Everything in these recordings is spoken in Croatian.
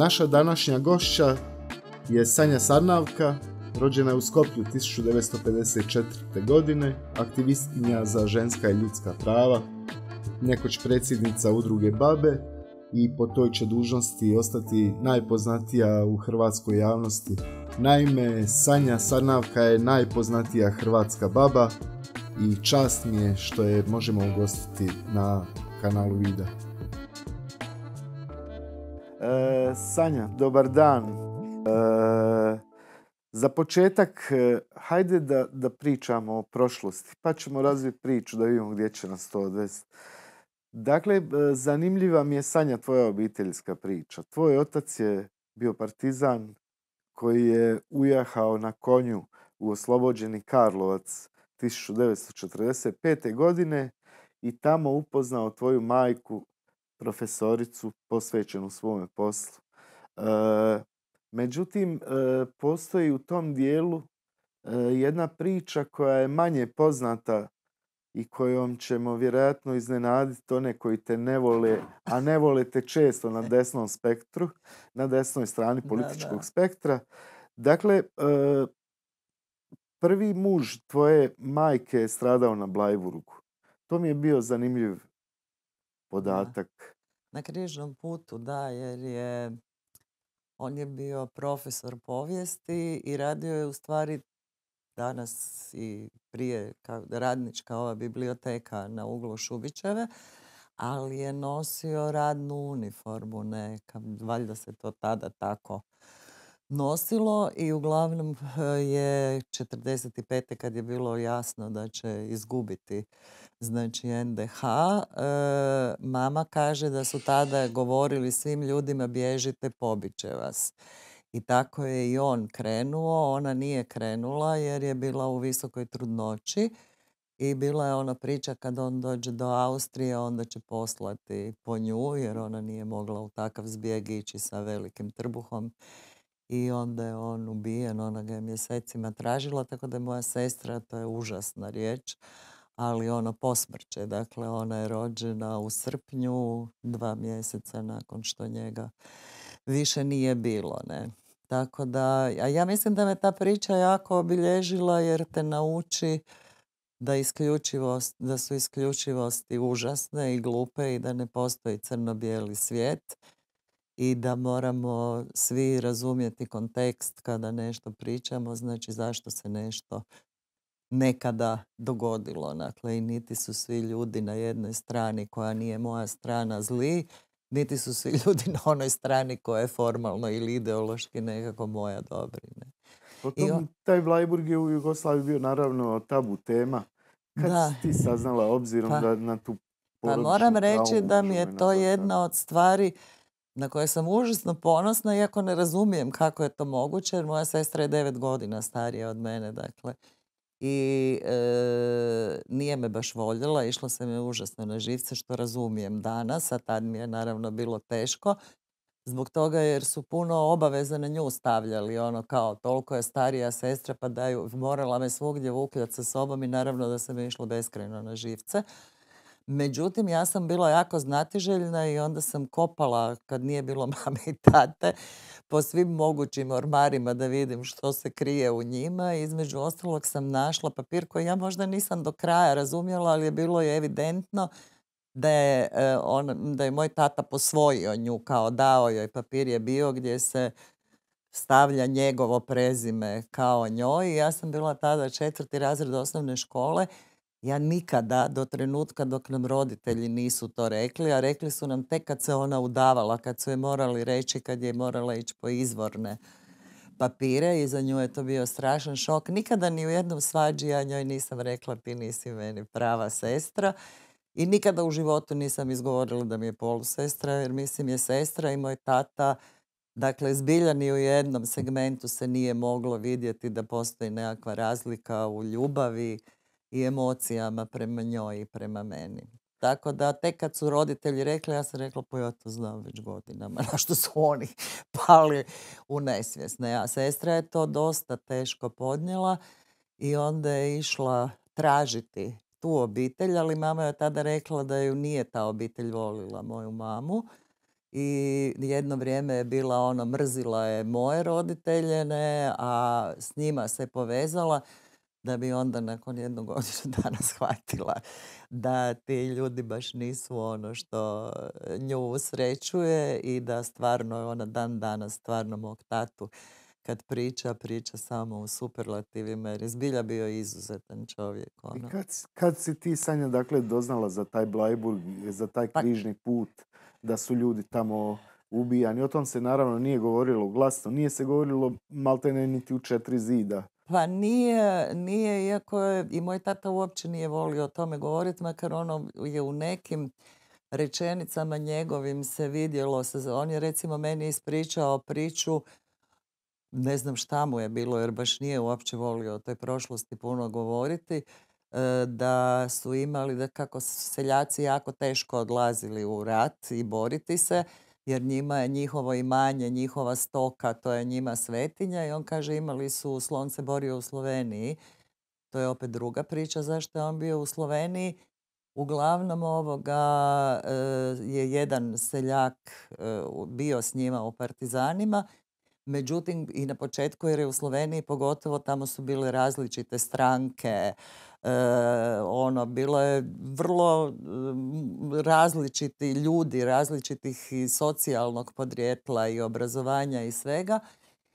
Naša današnja gošća je Sanja Sarnavka, rođena je u Skoplju 1954. godine, aktivistkinja za ženska i ljudska prava, nekoć predsjednica udruge Babe i po toj će dužnosti ostati najpoznatija u hrvatskoj javnosti. Naime, Sanja Sarnavka je najpoznatija hrvatska baba i čast mi je što je možemo ugostiti na kanalu Vida. E, Sanja, dobar dan. E, za početak, e, hajde da, da pričamo o prošlosti, pa ćemo razviti priču da vidimo gdje će nas to odvesti. Dakle, e, zanimljiva mi je Sanja tvoja obiteljska priča. Tvoj otac je bio partizan koji je ujahao na konju u oslobođeni Karlovac 1945. godine i tamo upoznao tvoju majku, profesoricu posvećenu svome poslu. E, međutim, e, postoji u tom dijelu jedna priča koja je manje poznata i kojom ćemo vjerojatno iznenaditi one koji te ne vole, a ne vole te često na desnom spektru, na desnoj strani političkog spektra. Dakle, e, prvi muž tvoje majke je stradao na Blajburgu. To mi je bio zanimljiv podatak. Na križnom putu, da, jer je on je bio profesor povijesti i radio je u stvari danas i prije radnička ova biblioteka na uglu Šubićeve, ali je nosio radnu uniformu neka, valjda se to tada tako nosilo i uglavnom eh, je 45. kad je bilo jasno da će izgubiti znači NDH, eh, mama kaže da su tada govorili svim ljudima bježite, pobiće vas. I tako je i on krenuo, ona nije krenula jer je bila u visokoj trudnoći i bila je ona priča kad on dođe do Austrije onda će poslati po nju jer ona nije mogla u takav zbjeg ići sa velikim trbuhom i onda je on ubijen, ona ga je mjesecima tražila, tako da je moja sestra, to je užasna riječ, ali ono posmrće, dakle ona je rođena u srpnju, dva mjeseca nakon što njega više nije bilo, ne. Tako da, a ja mislim da me ta priča jako obilježila jer te nauči da, isključivost, da su isključivosti užasne i glupe i da ne postoji crno-bijeli svijet i da moramo svi razumjeti kontekst kada nešto pričamo, znači zašto se nešto nekada dogodilo. Dakle, i niti su svi ljudi na jednoj strani koja nije moja strana zli, niti su svi ljudi na onoj strani koja je formalno ili ideološki nekako moja dobri. Ne. Potom, taj Vlajburg je u Jugoslaviji bio naravno tabu tema. Kad da. si ti saznala obzirom pa, da na tu Pa moram reći da mi je to jedna od stvari na koje sam užasno ponosna, iako ne razumijem kako je to moguće, jer moja sestra je devet godina starija od mene, dakle i e, nije me baš voljela, išla se mi užasno na živce što razumijem danas, a tad mi je naravno bilo teško zbog toga jer su puno obaveza na nju stavljali, ono kao toliko je starija sestra pa daju, morala me svugdje vukljati sa sobom i naravno da se mi išlo beskrajno na živce. Međutim, ja sam bila jako znatiželjna i onda sam kopala kad nije bilo mame i tate po svim mogućim ormarima da vidim što se krije u njima. Između ostalog sam našla papir koji ja možda nisam do kraja razumjela, ali je bilo je evidentno da je, e, on, da je moj tata posvojio nju, kao dao joj papir je bio gdje se stavlja njegovo prezime kao njoj. I ja sam bila tada četvrti razred osnovne škole ja nikada do trenutka dok nam roditelji nisu to rekli, a rekli su nam tek kad se ona udavala, kad su je morali reći, kad je morala ići po izvorne papire i za nju je to bio strašan šok. Nikada ni u jednom svađi ja njoj nisam rekla ti nisi meni prava sestra i nikada u životu nisam izgovorila da mi je polusestra jer mislim je sestra i moj tata Dakle, zbilja ni u jednom segmentu se nije moglo vidjeti da postoji nekakva razlika u ljubavi, i emocijama prema njoj i prema meni. Tako da tek kad su roditelji rekli, ja sam rekla pa ja to znam već godinama, na što su oni pali u nesvjesne. A sestra je to dosta teško podnijela i onda je išla tražiti tu obitelj, ali mama je tada rekla da ju nije ta obitelj volila, moju mamu. i jedno vrijeme je bila ono, mrzila je moje roditelje, a s njima se povezala da bi onda nakon jednog godinu dana shvatila da ti ljudi baš nisu ono što nju usrećuje i da stvarno je ona dan danas stvarno mog tatu kad priča, priča samo u superlativima jer je zbilja bio izuzetan čovjek. Ono. I kad, kad si ti, Sanja, dakle, doznala za taj Blajburg, za taj pa križni put, da su ljudi tamo ubijani? O tom se naravno nije govorilo glasno, nije se govorilo maltene niti u četiri zida. Pa nije, nije, iako je, i moj tata uopće nije volio o tome govoriti, makar ono je u nekim rečenicama njegovim se vidjelo, se, on je recimo meni ispričao priču ne znam šta mu je bilo jer baš nije uopće volio o toj prošlosti puno govoriti, e, da su imali da kako seljaci jako teško odlazili u rat i boriti se jer njima je njihovo imanje, njihova stoka, to je njima svetinja i on kaže imali su, slon se borio u Sloveniji. To je opet druga priča zašto je on bio u Sloveniji. Uglavnom ovoga e, je jedan seljak e, bio s njima u partizanima Međutim, i na početku, jer je u Sloveniji pogotovo tamo su bile različite stranke, ono, bilo je vrlo različiti ljudi, različitih i socijalnog podrijetla i obrazovanja i svega,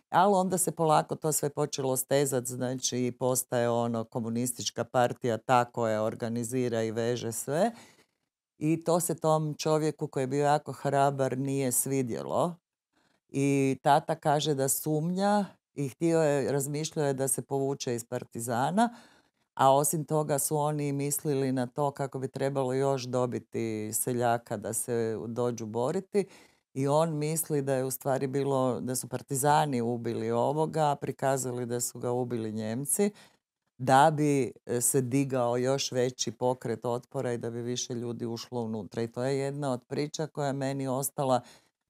ali onda se polako to sve počelo stezati, znači postaje ono komunistička partija ta koja organizira i veže sve. I to se tom čovjeku koji je bio jako hrabar nije svidjelo i tata kaže da sumnja i htio je, razmišljao je da se povuče iz Partizana, a osim toga su oni mislili na to kako bi trebalo još dobiti seljaka da se dođu boriti i on misli da je u stvari bilo, da su partizani ubili ovoga, prikazali da su ga ubili Njemci, da bi e, se digao još veći pokret otpora i da bi više ljudi ušlo unutra. I to je jedna od priča koja je meni ostala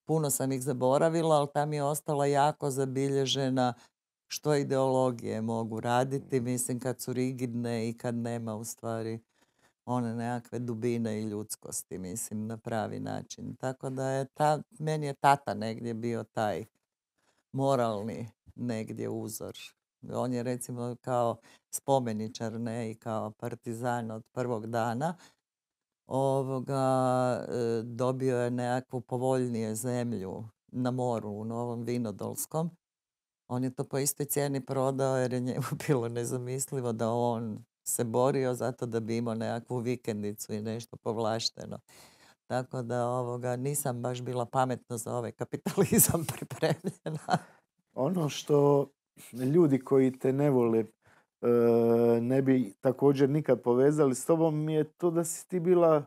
puno sam ih zaboravila, ali tam je ostala jako zabilježena što ideologije mogu raditi, mislim kad su rigidne i kad nema u stvari one nekakve dubine i ljudskosti, mislim, na pravi način. Tako da je ta, meni je tata negdje bio taj moralni negdje uzor. On je recimo kao spomeničar ne i kao partizan od prvog dana ovoga, e, dobio je nekakvu povoljnije zemlju na moru u Novom Vinodolskom. On je to po istoj cijeni prodao jer je njemu bilo nezamislivo da on se borio zato da bi imao nekakvu vikendicu i nešto povlašteno. Tako da ovoga, nisam baš bila pametno za ovaj kapitalizam pripremljena. Ono što ljudi koji te ne vole E, ne bi također nikad povezali s tobom je to da si ti bila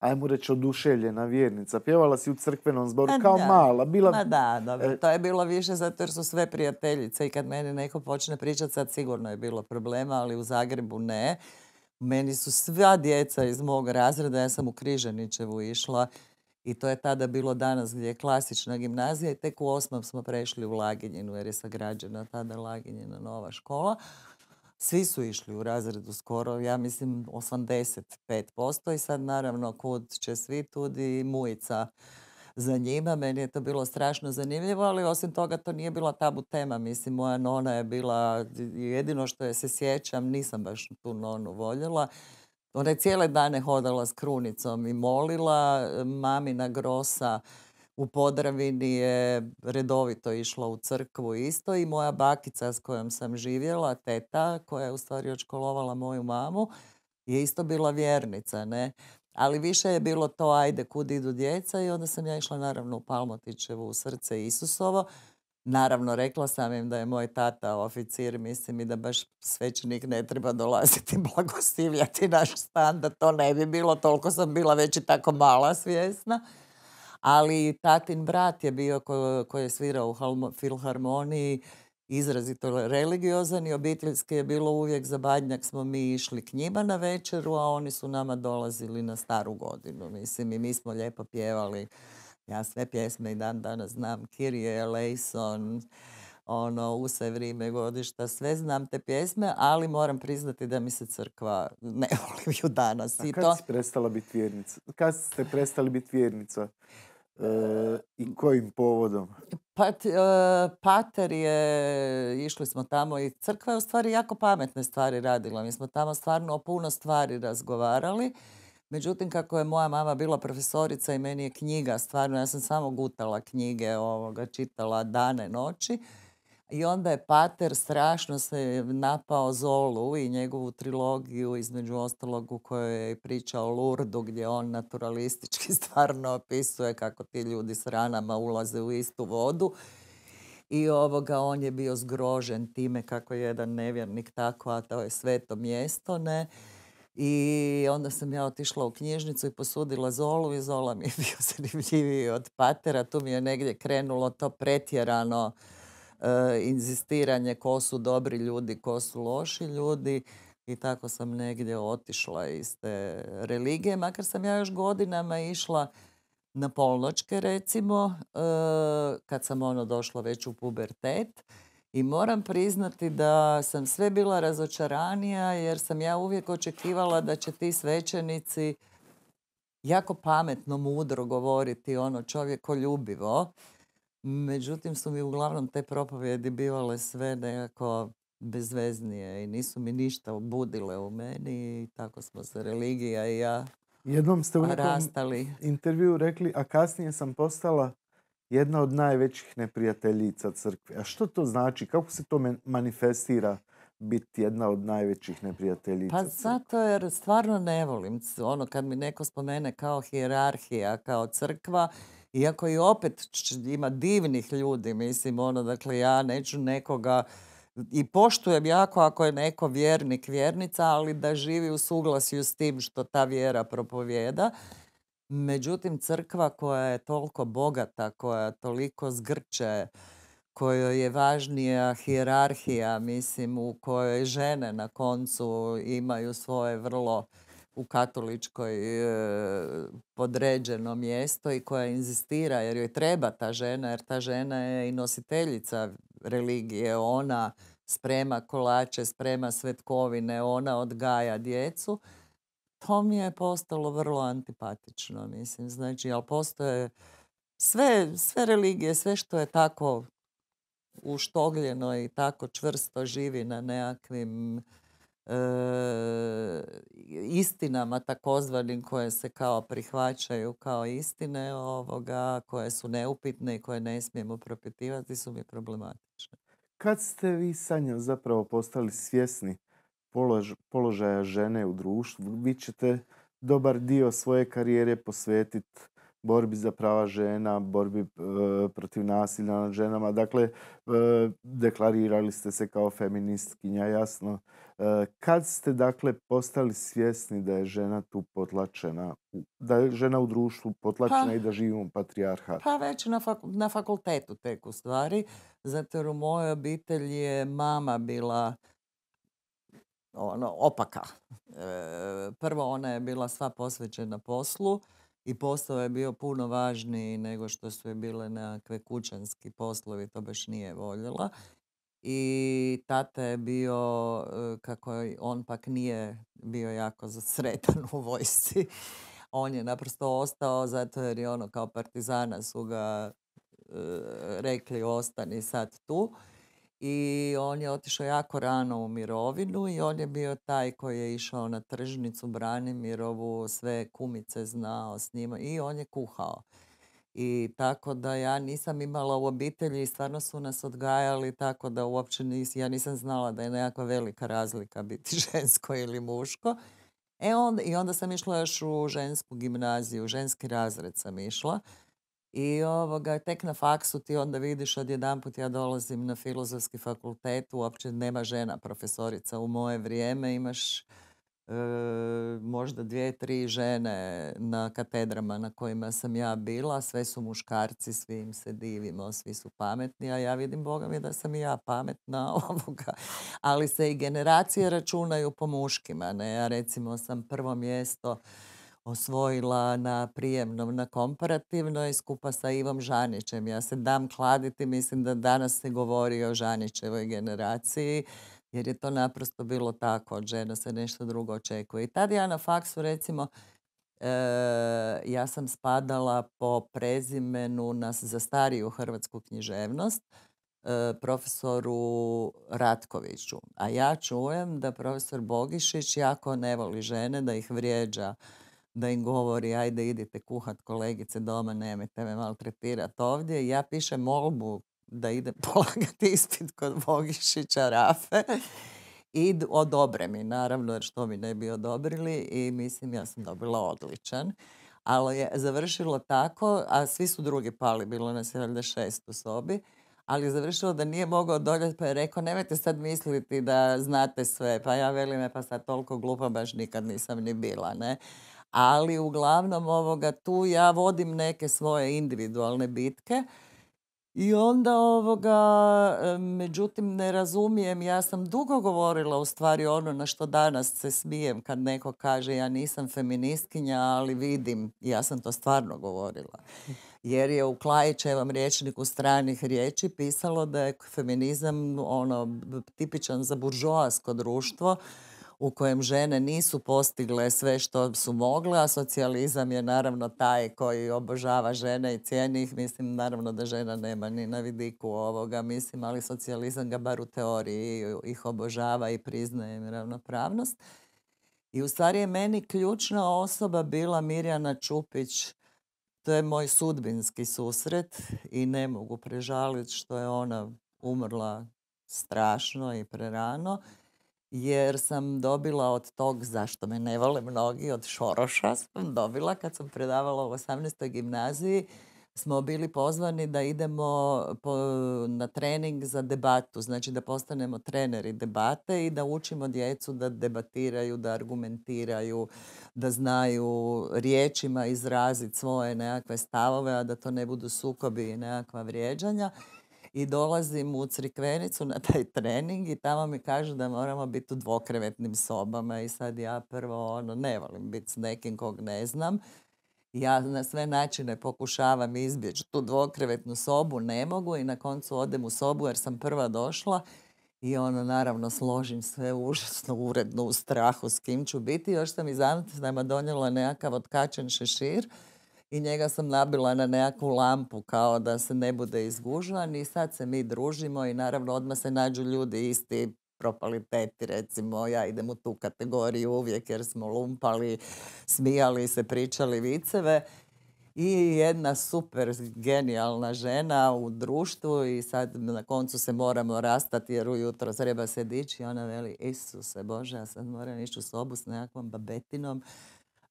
ajmo reći oduševljena vjernica. Pjevala si u crkvenom zboru kao mala. Bila... Ma da, dobro. E, to je bilo više zato jer su sve prijateljice i kad meni neko počne pričati, sad sigurno je bilo problema, ali u Zagrebu ne. Meni su sva djeca iz mog razreda, ja sam u Križanićevu išla i to je tada bilo danas gdje je klasična gimnazija i tek u osmom smo prešli u Laginjinu jer je sagrađena tada Laginjina nova škola. Svi su išli u razredu skoro, ja mislim 85% i sad naravno kud će svi tudi mujica za njima. Meni je to bilo strašno zanimljivo, ali osim toga to nije bila tabu tema. Mislim, moja nona je bila, jedino što je se sjećam, nisam baš tu nonu voljela. Ona je cijele dane hodala s krunicom i molila mamina grosa u Podravini je redovito išla u crkvu isto i moja bakica s kojom sam živjela, teta, koja je u stvari odškolovala moju mamu, je isto bila vjernica, ne? Ali više je bilo to, ajde, kud idu djeca i onda sam ja išla naravno u Palmotićevu u srce Isusovo. Naravno, rekla sam im da je moj tata oficir, mislim i da baš svećenik ne treba dolaziti blagostivljati naš stan, da to ne bi bilo, toliko sam bila već i tako mala svjesna ali tatin brat je bio koji je svirao u filharmoniji izrazito religiozan i obiteljski je bilo uvijek za badnjak smo mi išli k njima na večeru, a oni su nama dolazili na staru godinu. Mislim, i mi smo lijepo pjevali. Ja sve pjesme i dan danas znam. Kirije, Lejson, ono, u sve vrijeme godišta, sve znam te pjesme, ali moram priznati da mi se crkva ne voli danas. A kad to... si prestala biti vjernica? Kad ste prestali biti vjernica? I kojim povodom? Pa, pater je, išli smo tamo i crkva je u stvari jako pametne stvari radila. Mi smo tamo stvarno o puno stvari razgovarali. Međutim, kako je moja mama bila profesorica i meni je knjiga, stvarno, ja sam samo gutala knjige, ovoga, čitala dane, noći. I onda je Pater strašno se napao Zolu i njegovu trilogiju, između ostalog u kojoj je pričao o Lurdu, gdje on naturalistički stvarno opisuje kako ti ljudi s ranama ulaze u istu vodu. I ovoga, on je bio zgrožen time kako je jedan nevjernik tako, a to je sveto mjesto, ne. I onda sam ja otišla u knjižnicu i posudila Zolu i Zola mi je bio zanimljiviji od Patera. Tu mi je negdje krenulo to pretjerano inzistiranje ko su dobri ljudi, ko su loši ljudi. I tako sam negdje otišla iz te religije, makar sam ja još godinama išla na polnočke recimo, e, kad sam ono došla već u pubertet i moram priznati da sam sve bila razočaranija jer sam ja uvijek očekivala da će ti svećenici jako pametno, mudro govoriti ono čovjekoljubivo. Međutim su mi uglavnom te propovjedi bivale sve nekako bezveznije i nisu mi ništa obudile u meni i tako smo se religija i ja Jednom ste u nekom intervju rekli, a kasnije sam postala jedna od najvećih neprijateljica crkve. A što to znači? Kako se to manifestira biti jedna od najvećih neprijateljica? Pa zato jer stvarno ne volim ono kad mi neko spomene kao hijerarhija, kao crkva, iako i opet ima divnih ljudi, mislim, ono, dakle, ja neću nekoga i poštujem jako ako je neko vjernik, vjernica, ali da živi u suglasju s tim što ta vjera propovjeda. Međutim, crkva koja je toliko bogata, koja toliko zgrče, kojoj je važnija hijerarhija, mislim, u kojoj žene na koncu imaju svoje vrlo u katoličkoj e, podređeno mjesto i koja inzistira jer joj treba ta žena, jer ta žena je i nositeljica religije, ona sprema kolače, sprema svetkovine, ona odgaja djecu to mi je postalo vrlo antipatično, mislim. Znači, ali postoje sve, sve religije, sve što je tako uštogljeno i tako čvrsto živi na nekakvim istinama takozvanim koje se kao prihvaćaju kao istine ovoga, koje su neupitne i koje ne smijemo propitivati su mi problematične. Kad ste vi, Sanja, zapravo postali svjesni položaja žene u društvu. Vi ćete dobar dio svoje karijere posvetiti borbi za prava žena, borbi e, protiv nasilja nad ženama. Dakle, e, deklarirali ste se kao feministkinja, jasno. E, kad ste, dakle, postali svjesni da je žena tu potlačena, da je žena u društvu potlačena pa, i da živimo patrijarhat? Pa već na, na fakultetu tek u stvari, zato jer u mojoj obitelji je mama bila ono, opaka. E, prvo ona je bila sva posvećena poslu i posao je bio puno važniji nego što su je bile nekakve kućanski poslovi, to baš nije voljela. I tata je bio, e, kako on pak nije bio jako sretan u vojsci, on je naprosto ostao zato jer je ono kao partizana su ga e, rekli ostani sad tu i on je otišao jako rano u mirovinu i on je bio taj koji je išao na tržnicu Branimirovu, sve kumice znao s njima i on je kuhao. I tako da ja nisam imala u obitelji i stvarno su nas odgajali tako da uopće nis, ja nisam znala da je nekakva velika razlika biti žensko ili muško. E onda, I onda sam išla još u žensku gimnaziju, ženski razred sam išla. I ovoga, tek na faksu ti onda vidiš odjedanput ja dolazim na filozofski fakultet, uopće nema žena profesorica u moje vrijeme, imaš e, možda dvije, tri žene na katedrama na kojima sam ja bila, sve su muškarci, svi im se divimo, svi su pametni, a ja vidim Boga mi da sam i ja pametna ovoga. Ali se i generacije računaju po muškima, ne? Ja recimo sam prvo mjesto osvojila na prijemnom, na komparativnoj skupa sa Ivom Žanićem. Ja se dam kladiti, mislim da danas se govori o Žanićevoj generaciji, jer je to naprosto bilo tako, od žena se nešto drugo očekuje. I tad ja na faksu recimo ja sam spadala po prezimenu nas za stariju hrvatsku književnost E, profesoru Ratkoviću. A ja čujem da profesor Bogišić jako ne voli žene, da ih vrijeđa, da im govori ajde idite kuhat kolegice doma, nemojte me maltretirati ovdje. ja pišem molbu da idem polagati ispit kod Bogišića Rafe i odobre mi, naravno, jer što mi ne bi odobrili i mislim ja sam dobila odličan. Ali je završilo tako, a svi su drugi pali, bilo nas je valjda šest u sobi ali je završilo da nije mogao dođati pa je rekao nemojte sad misliti da znate sve. Pa ja velim, e, pa sad toliko glupa baš nikad nisam ni bila, ne. Ali uglavnom ovoga tu ja vodim neke svoje individualne bitke i onda ovoga, međutim ne razumijem, ja sam dugo govorila u stvari ono na što danas se smijem kad neko kaže ja nisam feministkinja, ali vidim, ja sam to stvarno govorila. Jer je u Klajićevom rječniku stranih riječi pisalo da je feminizam ono tipičan za buržoasko društvo u kojem žene nisu postigle sve što su mogle, a socijalizam je naravno taj koji obožava žene i cijeni ih. Mislim, naravno da žena nema ni na vidiku ovoga, mislim, ali socijalizam ga bar u teoriji ih obožava i priznaje im ravnopravnost. I u stvari je meni ključna osoba bila Mirjana Čupić, to je moj sudbinski susret i ne mogu prežaliti što je ona umrla strašno i prerano jer sam dobila od tog, zašto me ne vole mnogi, od Šoroša sam dobila kad sam predavala u 18. gimnaziji smo bili pozvani da idemo po, na trening za debatu, znači da postanemo treneri debate i da učimo djecu da debatiraju, da argumentiraju, da znaju riječima izraziti svoje nekakve stavove, a da to ne budu sukobi i nekakva vrijeđanja. I dolazim u Crikvenicu na taj trening i tamo mi kažu da moramo biti u dvokrevetnim sobama i sad ja prvo ono, ne volim biti s nekim kog ne znam ja na sve načine pokušavam izbjeći tu dvokrevetnu sobu, ne mogu i na koncu odem u sobu jer sam prva došla i ono naravno složim sve užasno uredno u strahu s kim ću biti. Još sam iz Amsterdama donijela nekakav otkačen šešir i njega sam nabila na nekakvu lampu kao da se ne bude izgužvan i sad se mi družimo i naravno odmah se nađu ljudi isti propaliteti recimo, ja idem u tu kategoriju uvijek jer smo lumpali, smijali se, pričali viceve. I jedna super genijalna žena u društvu i sad na koncu se moramo rastati jer ujutro treba se dići ona veli Isuse Bože, ja sad moram ići u sobu s nekakvom babetinom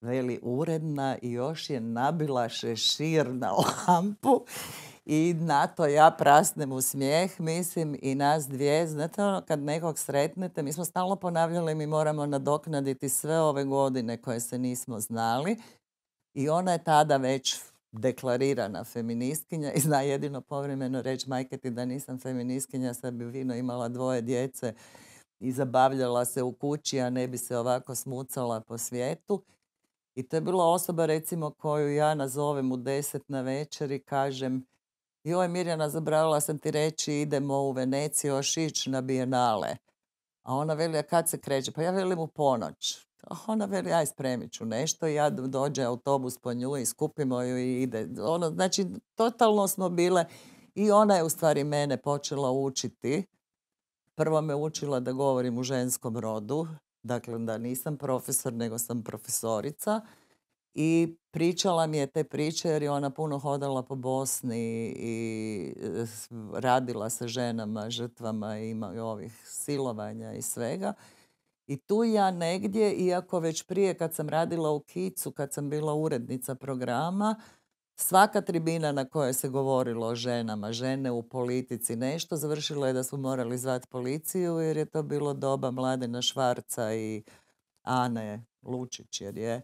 veli uredna i još je nabila šešir na lampu i na to ja prasnem u smijeh, mislim, i nas dvije. Znate ono, kad nekog sretnete, mi smo stalno ponavljali, mi moramo nadoknaditi sve ove godine koje se nismo znali. I ona je tada već deklarirana feministkinja i zna jedino povremeno reći majke ti da nisam feministkinja, sad bi vino imala dvoje djece i zabavljala se u kući, a ne bi se ovako smucala po svijetu. I to je bila osoba recimo koju ja nazovem u deset na večer i kažem joj Mirjana, zabravila sam ti reći idemo u Veneciju još ići na bijenale. A ona veli, a kad se kreće? Pa ja velim u ponoć. A ona veli, aj spremit ću nešto i ja dođe autobus po nju i skupimo ju i ide. Ono, znači, totalno smo bile i ona je u stvari mene počela učiti. Prvo me učila da govorim u ženskom rodu, dakle da nisam profesor nego sam profesorica i pričala mi je te priče jer je ona puno hodala po Bosni i e, radila sa ženama, žrtvama i ovih silovanja i svega. I tu ja negdje, iako već prije kad sam radila u Kicu, kad sam bila urednica programa, svaka tribina na kojoj se govorilo o ženama, žene u politici, nešto, završilo je da su morali zvati policiju jer je to bilo doba Mladena Švarca i Ane Lučić jer je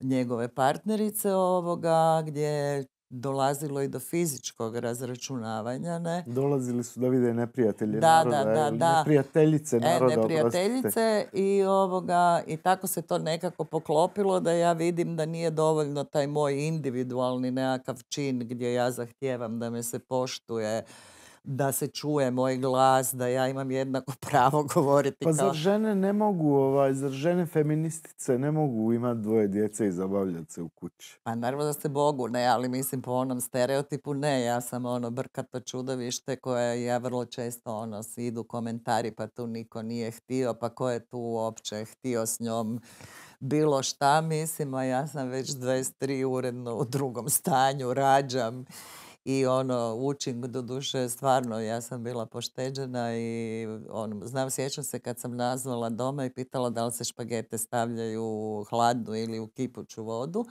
njegove partnerice ovoga gdje dolazilo i do fizičkog razračunavanja, ne? Dolazili su da vide neprijatelje da, naroda, da, da, da. neprijateljice e, naroda. E, neprijateljice i, ovoga, i tako se to nekako poklopilo da ja vidim da nije dovoljno taj moj individualni nekakav čin gdje ja zahtijevam da me se poštuje, da se čuje moj glas, da ja imam jednako pravo govoriti. Pa zar žene ne mogu, ovaj, zar žene feministice ne mogu imati dvoje djece i zabavljati se u kući? Pa naravno da se Bogu ne, ali mislim po onom stereotipu ne. Ja sam ono brkato čudovište koje ja vrlo često ono idu komentari pa tu niko nije htio, pa ko je tu uopće htio s njom bilo šta mislim, a ja sam već 23 uredno u drugom stanju, rađam i ono, učim do duše, stvarno, ja sam bila pošteđena i ono, znam, sjećam se kad sam nazvala doma i pitala da li se špagete stavljaju u hladnu ili u kipuću vodu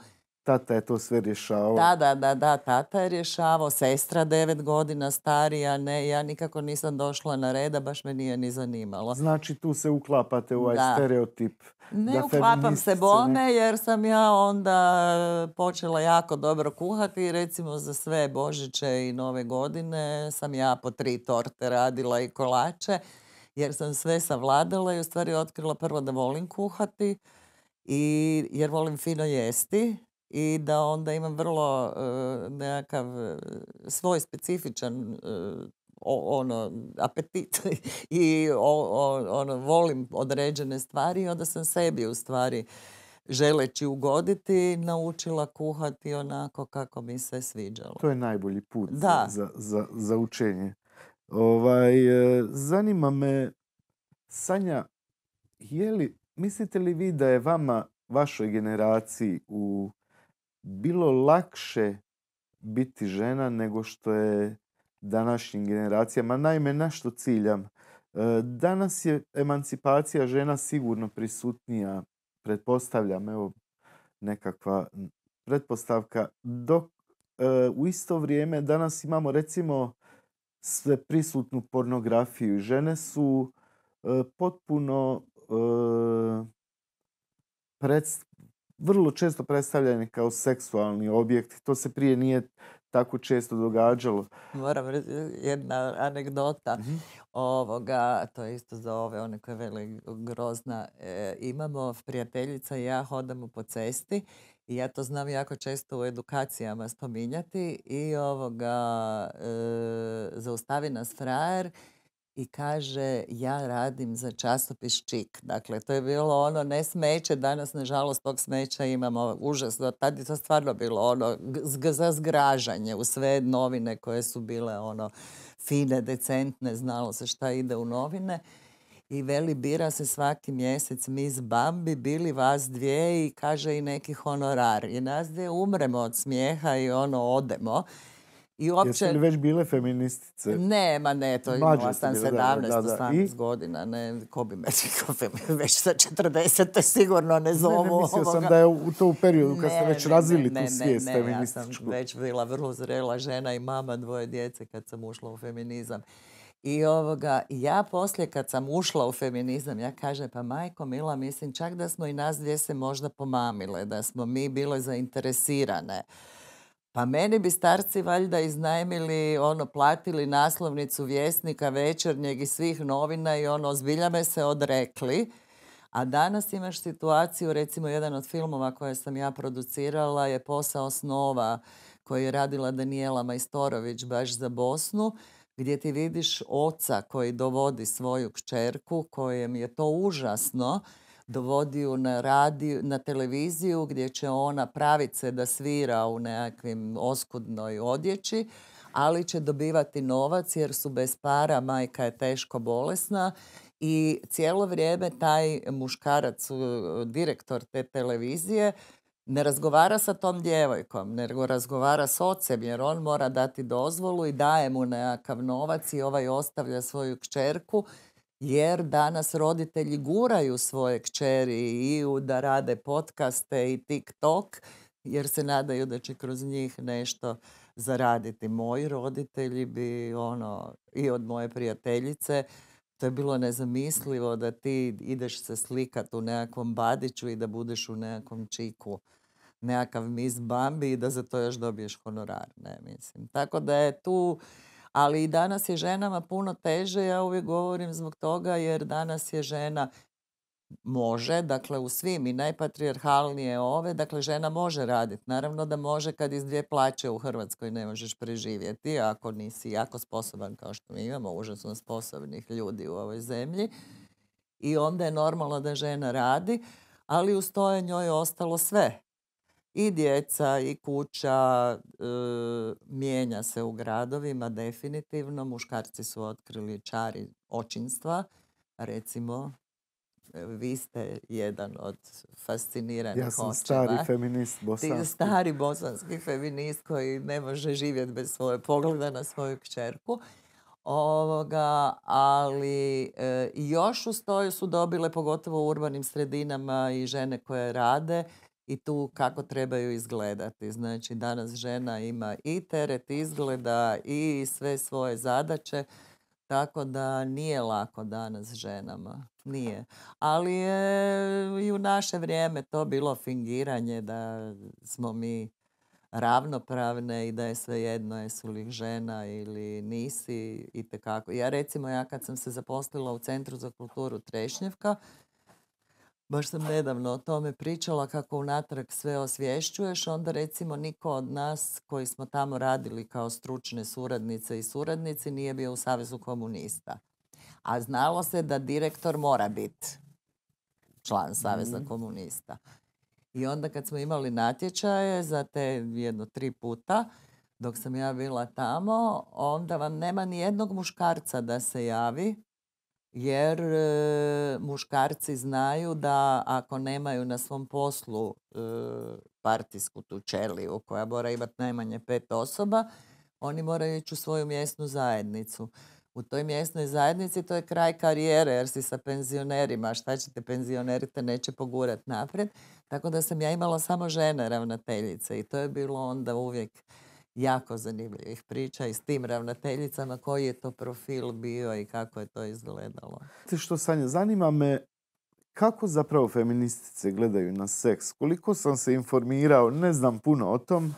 Tata je to sve rješavao. Da, da, da, da, tata je rješavao, sestra devet godina starija, ne, ja nikako nisam došla na reda, baš me nije ni zanimalo. Znači tu se uklapate u ovaj stereotip. Ne uklapam se bome jer sam ja onda počela jako dobro kuhati recimo za sve Božiće i Nove godine sam ja po tri torte radila i kolače jer sam sve savladala i u stvari otkrila prvo da volim kuhati i jer volim fino jesti i da onda imam vrlo uh, nekakav e, svoj specifičan uh, ono apetit i ono volim određene stvari i onda sam sebi u stvari želeći ugoditi naučila kuhati onako kako mi se sviđalo. To je najbolji put da. Za, za, za učenje. Ovaj, zanima me, Sanja, je li, mislite li vi da je vama, vašoj generaciji u bilo lakše biti žena nego što je današnjim generacijama. Naime, na što ciljam? E, danas je emancipacija žena sigurno prisutnija, pretpostavljam, evo nekakva pretpostavka, dok e, u isto vrijeme danas imamo recimo sve prisutnu pornografiju. Žene su e, potpuno vrlo često predstavljeni kao seksualni objekt. To se prije nije tako često događalo. Moram reći jedna anegdota mm ovoga, to je isto za ove, one koje veli grozna. E, imamo prijateljica i ja hodamo po cesti i ja to znam jako često u edukacijama spominjati i ovoga e, zaustavi nas frajer i kaže ja radim za časopis Čik. Dakle, to je bilo ono ne smeće, danas nažalost tog smeća imamo užasno. Tad je to stvarno bilo ono za zgražanje u sve novine koje su bile ono fine, decentne, znalo se šta ide u novine. I veli bira se svaki mjesec Miss Bambi, bili vas dvije i kaže i neki honorar. I nas dvije umremo od smijeha i ono odemo. I uopće... Jesu li već bile feministice? Ne, ma ne, to imala sam 17, godina, ne, ko bi me već sa 40. sigurno ne zovu. Ne, ne, mislio sam da je u to periodu kad ste već razvili tu svijest feminističku. Ne, ja sam već bila vrlo zrela žena i mama dvoje djece kad sam ušla u feminizam. I ovoga, ja poslije kad sam ušla u feminizam, ja kažem, pa majko Mila, mislim čak da smo i nas dvije se možda pomamile, da smo mi bile zainteresirane. Pa meni bi starci valjda iznajmili, ono, platili naslovnicu vjesnika večernjeg i svih novina i ono, zbilja me se odrekli. A danas imaš situaciju, recimo jedan od filmova koje sam ja producirala je Posao snova koji je radila Daniela Majstorović baš za Bosnu, gdje ti vidiš oca koji dovodi svoju kćerku, kojem je to užasno, dovodi na, radio, na televiziju gdje će ona praviti se da svira u nekakvim oskudnoj odjeći, ali će dobivati novac jer su bez para, majka je teško bolesna i cijelo vrijeme taj muškarac, direktor te televizije, ne razgovara sa tom djevojkom, nego razgovara s ocem jer on mora dati dozvolu i daje mu nekakav novac i ovaj ostavlja svoju kćerku jer danas roditelji guraju svoje kćeri i da rade podcaste i TikTok jer se nadaju da će kroz njih nešto zaraditi. Moji roditelji bi ono i od moje prijateljice to je bilo nezamislivo da ti ideš se slikat u nekakvom badiću i da budeš u nekakvom čiku nekakav mis Bambi i da za to još dobiješ honorar, ne mislim. Tako da je tu ali i danas je ženama puno teže, ja uvijek govorim zbog toga jer danas je žena može, dakle u svim i najpatrijarhalnije ove, dakle žena može raditi. Naravno da može kad iz dvije plaće u Hrvatskoj ne možeš preživjeti, ako nisi jako sposoban kao što mi imamo, užasno sposobnih ljudi u ovoj zemlji. I onda je normalno da žena radi, ali uz to je njoj ostalo sve. I djeca, i kuća, e, mijenja se u gradovima definitivno. Muškarci su otkrili čari očinstva, recimo vi ste jedan od fasciniranih Ja sam stari feminist bosanski. Ti stari bosanski feminist koji ne može živjeti bez svoje pogleda na svoju kćerku. Ovoga, ali e, još uz to su dobile, pogotovo u urbanim sredinama i žene koje rade i tu kako trebaju izgledati. Znači danas žena ima i teret izgleda i sve svoje zadaće tako da nije lako danas ženama. Nije. Ali je i u naše vrijeme to bilo fingiranje da smo mi ravnopravne i da je svejedno jesu li žena ili nisi i tekako. Ja recimo, ja kad sam se zaposlila u Centru za kulturu Trešnjevka, baš sam nedavno o tome pričala kako unatrag sve osvješćuješ, onda recimo niko od nas koji smo tamo radili kao stručne suradnice i suradnici nije bio u Savezu komunista. A znalo se da direktor mora biti član Saveza mhm. komunista. I onda kad smo imali natječaje za te jedno tri puta, dok sam ja bila tamo, onda vam nema ni jednog muškarca da se javi, jer e, muškarci znaju da ako nemaju na svom poslu e, partijsku tu čeliju koja mora imati najmanje pet osoba, oni moraju ići u svoju mjesnu zajednicu. U toj mjesnoj zajednici to je kraj karijere jer si sa penzionerima, šta ćete penzioneri te neće pogurati naprijed. Tako da sam ja imala samo žene ravnateljice i to je bilo onda uvijek jako zanimljivih priča i s tim ravnateljicama koji je to profil bio i kako je to izgledalo. Što Sanja, zanima me kako zapravo feministice gledaju na seks? Koliko sam se informirao, ne znam puno o tom.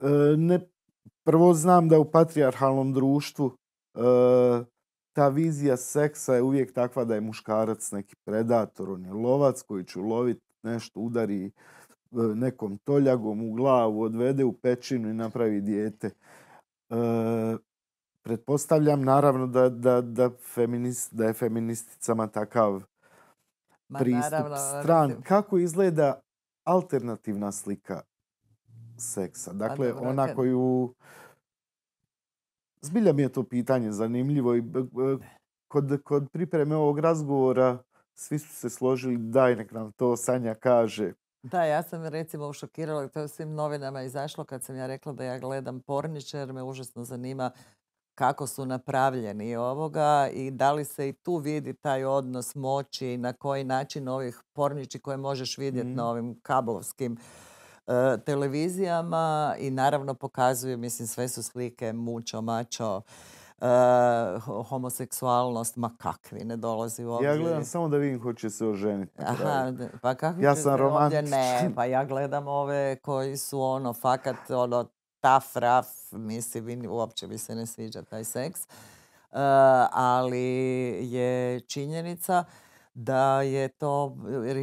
E, ne, prvo znam da u patrijarhalnom društvu e, ta vizija seksa je uvijek takva da je muškarac neki predator, on je lovac koji će uloviti nešto, udari nekom toljagom u glavu, odvede u pećinu i napravi dijete. E, pretpostavljam naravno da, da, da, feminist, da je feministicama takav pristup stran. Kako izgleda alternativna slika seksa? Dakle, ona koju... Zbilja mi je to pitanje zanimljivo i kod, kod pripreme ovog razgovora svi su se složili daj nek nam to Sanja kaže da, ja sam recimo šokirala, to je u svim novinama izašlo kad sam ja rekla da ja gledam porniče jer me užasno zanima kako su napravljeni ovoga i da li se i tu vidi taj odnos moći i na koji način ovih porniči koje možeš vidjeti na mhm. ovim kablovskim e, televizijama i naravno pokazuju, mislim sve su slike mučo, mačo, uh, homoseksualnost, ma kakvi, ne dolazi u obzir. Ja gledam samo da vidim hoće se oženiti. Aha, pa kakvi ja sam romantičan. Ne, pa ja gledam ove koji su ono, fakat, ono, tough, rough, mislim, uopće mi se ne sviđa taj seks. Uh, ali je činjenica da je to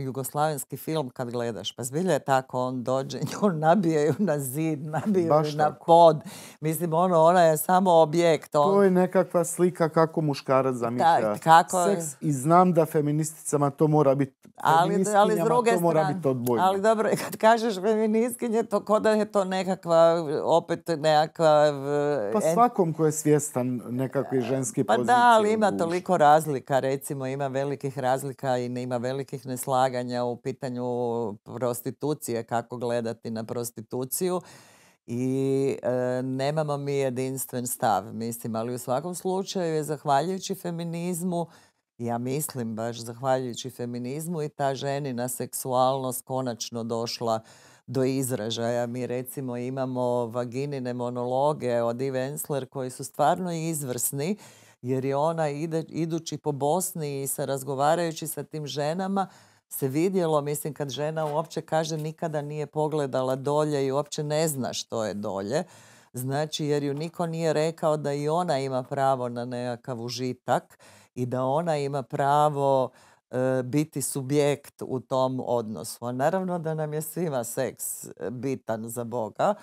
jugoslavenski film kad gledaš. Pa zbilja je tako, on dođe, nju nabijaju na zid, nabijaju na pod. Mislim, ono, ona je samo objekt. To je nekakva slika kako muškarac zamišlja kako... seks i znam da feministicama to mora biti ali, ali s druge to mora biti odbojno. Ali dobro, kad kažeš feministkinje, to ko da je to nekakva, opet nekakva... Pa svakom ko je svjestan nekakve ženske pa pozicije. Pa da, ali ima toliko razlika, recimo ima velikih razlika razlika i ima velikih neslaganja u pitanju prostitucije, kako gledati na prostituciju i e, nemamo mi jedinstven stav, mislim, ali u svakom slučaju je zahvaljujući feminizmu, ja mislim baš zahvaljujući feminizmu i ta ženina seksualnost konačno došla do izražaja. Mi recimo imamo vaginine monologe od Eve Ensler koji su stvarno izvrsni jer je ona idući po Bosni i se razgovarajući sa tim ženama se vidjelo, mislim kad žena uopće kaže nikada nije pogledala dolje i uopće ne zna što je dolje, znači jer ju niko nije rekao da i ona ima pravo na nekakav užitak i da ona ima pravo e, biti subjekt u tom odnosu. Naravno da nam je svima seks bitan za Boga.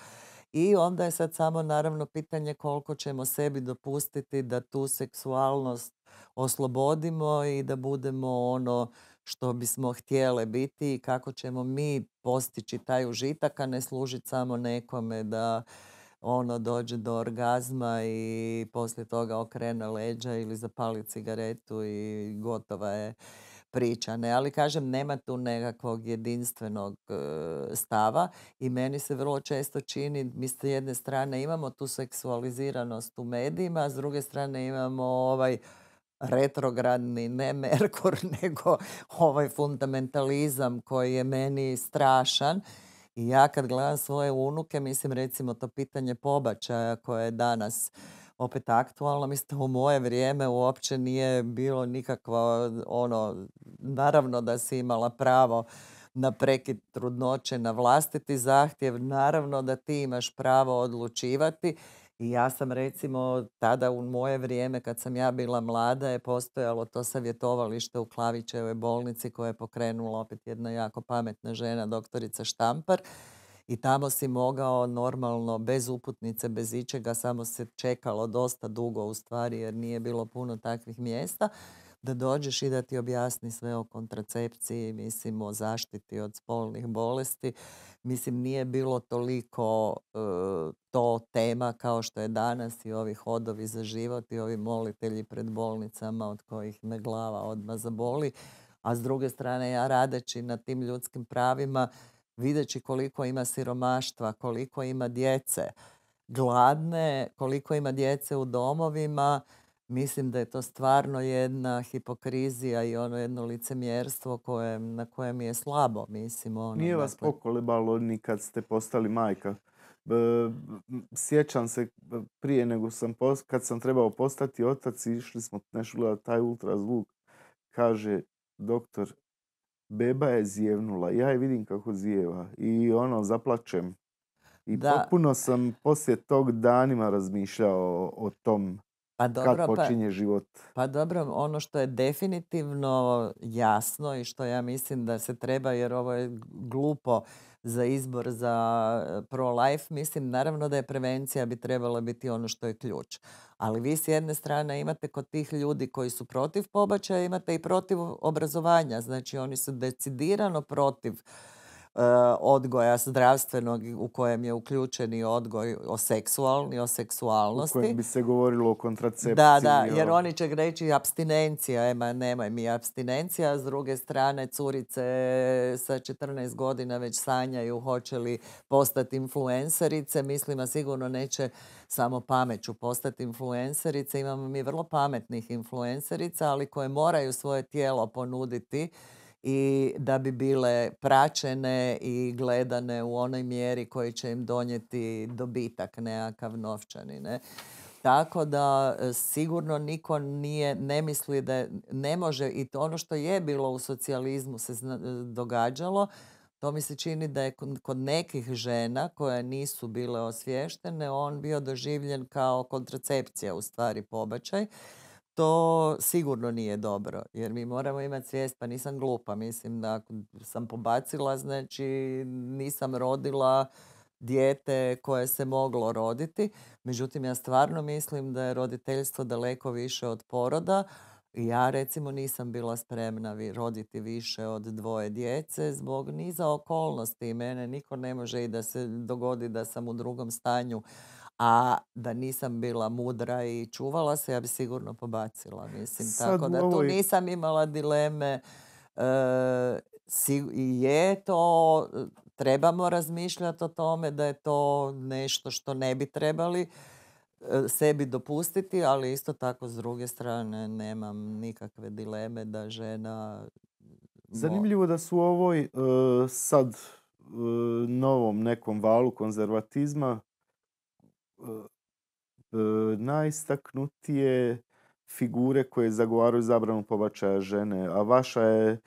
I onda je sad samo naravno pitanje koliko ćemo sebi dopustiti da tu seksualnost oslobodimo i da budemo ono što bismo htjele biti i kako ćemo mi postići taj užitak, a ne služiti samo nekome da ono dođe do orgazma i poslije toga okrene leđa ili zapali cigaretu i gotova je priča. Ne? Ali kažem, nema tu nekakvog jedinstvenog e, stava i meni se vrlo često čini, mi s jedne strane imamo tu seksualiziranost u medijima, a s druge strane imamo ovaj retrogradni, ne Merkur, nego ovaj fundamentalizam koji je meni strašan. I ja kad gledam svoje unuke, mislim recimo to pitanje pobačaja koje je danas opet aktualno, mislim u moje vrijeme uopće nije bilo nikakva ono, naravno da si imala pravo na prekid trudnoće na vlastiti zahtjev, naravno da ti imaš pravo odlučivati i ja sam recimo tada u moje vrijeme kad sam ja bila mlada je postojalo to savjetovalište u Klavićevoj bolnici koje je pokrenula opet jedna jako pametna žena, doktorica Štampar. I tamo si mogao normalno, bez uputnice, bez ičega, samo se čekalo dosta dugo u stvari jer nije bilo puno takvih mjesta da dođeš i da ti objasni sve o kontracepciji, mislim o zaštiti od spolnih bolesti. Mislim nije bilo toliko e, to tema kao što je danas i ovi hodovi za život i ovi molitelji pred bolnicama od kojih me glava odmah zaboli. A s druge strane ja radeći na tim ljudskim pravima videći koliko ima siromaštva, koliko ima djece gladne, koliko ima djece u domovima, Mislim da je to stvarno jedna hipokrizija i ono jedno licemjerstvo koje, na kojem je slabo. Mislim, ono, Nije vas dakle... pokolebalo ni kad ste postali majka. Sjećam se prije nego sam, kad sam trebao postati otac, išli smo nešto gledati taj ultrazvuk. Kaže doktor, beba je zjevnula. Ja je vidim kako zjeva i ono, zaplačem. I potpuno sam poslije tog danima razmišljao o tom pa dobro, kad pa počinje život. Pa dobro, ono što je definitivno jasno i što ja mislim da se treba, jer ovo je glupo za izbor za e, pro-life, mislim naravno da je prevencija bi trebala biti ono što je ključ. Ali vi s jedne strane imate kod tih ljudi koji su protiv pobačaja, imate i protiv obrazovanja. Znači oni su decidirano protiv odgoja zdravstvenog u kojem je uključeni odgoj o seksualni, o seksualnosti. U kojem bi se govorilo o kontracepciji. Da, da, jer oni će reći abstinencija, ema, nemoj mi abstinencija, s druge strane curice sa 14 godina već sanjaju hoće li postati influencerice, mislim, a sigurno neće samo pameću postati influencerice, imamo mi vrlo pametnih influencerica, ali koje moraju svoje tijelo ponuditi i da bi bile praćene i gledane u onoj mjeri koji će im donijeti dobitak nekakav novčani. Ne? Tako da e, sigurno niko nije, ne misli da ne može i to ono što je bilo u socijalizmu se događalo, to mi se čini da je kod nekih žena koje nisu bile osvještene on bio doživljen kao kontracepcija u stvari pobačaj to sigurno nije dobro, jer mi moramo imati svijest, pa nisam glupa, mislim da ako sam pobacila, znači nisam rodila dijete koje se moglo roditi. Međutim, ja stvarno mislim da je roditeljstvo daleko više od poroda. Ja recimo nisam bila spremna roditi više od dvoje djece zbog niza okolnosti. Mene niko ne može i da se dogodi da sam u drugom stanju a da nisam bila mudra i čuvala se, ja bi sigurno pobacila. Mislim, tako da tu nisam imala dileme. E, je to, trebamo razmišljati o tome da je to nešto što ne bi trebali e, sebi dopustiti, ali isto tako s druge strane nemam nikakve dileme da žena... Zanimljivo da su u ovoj e, sad novom nekom valu konzervatizma E, najistaknutije figure koje zagovaraju zabranu pobačaja žene, a vaša je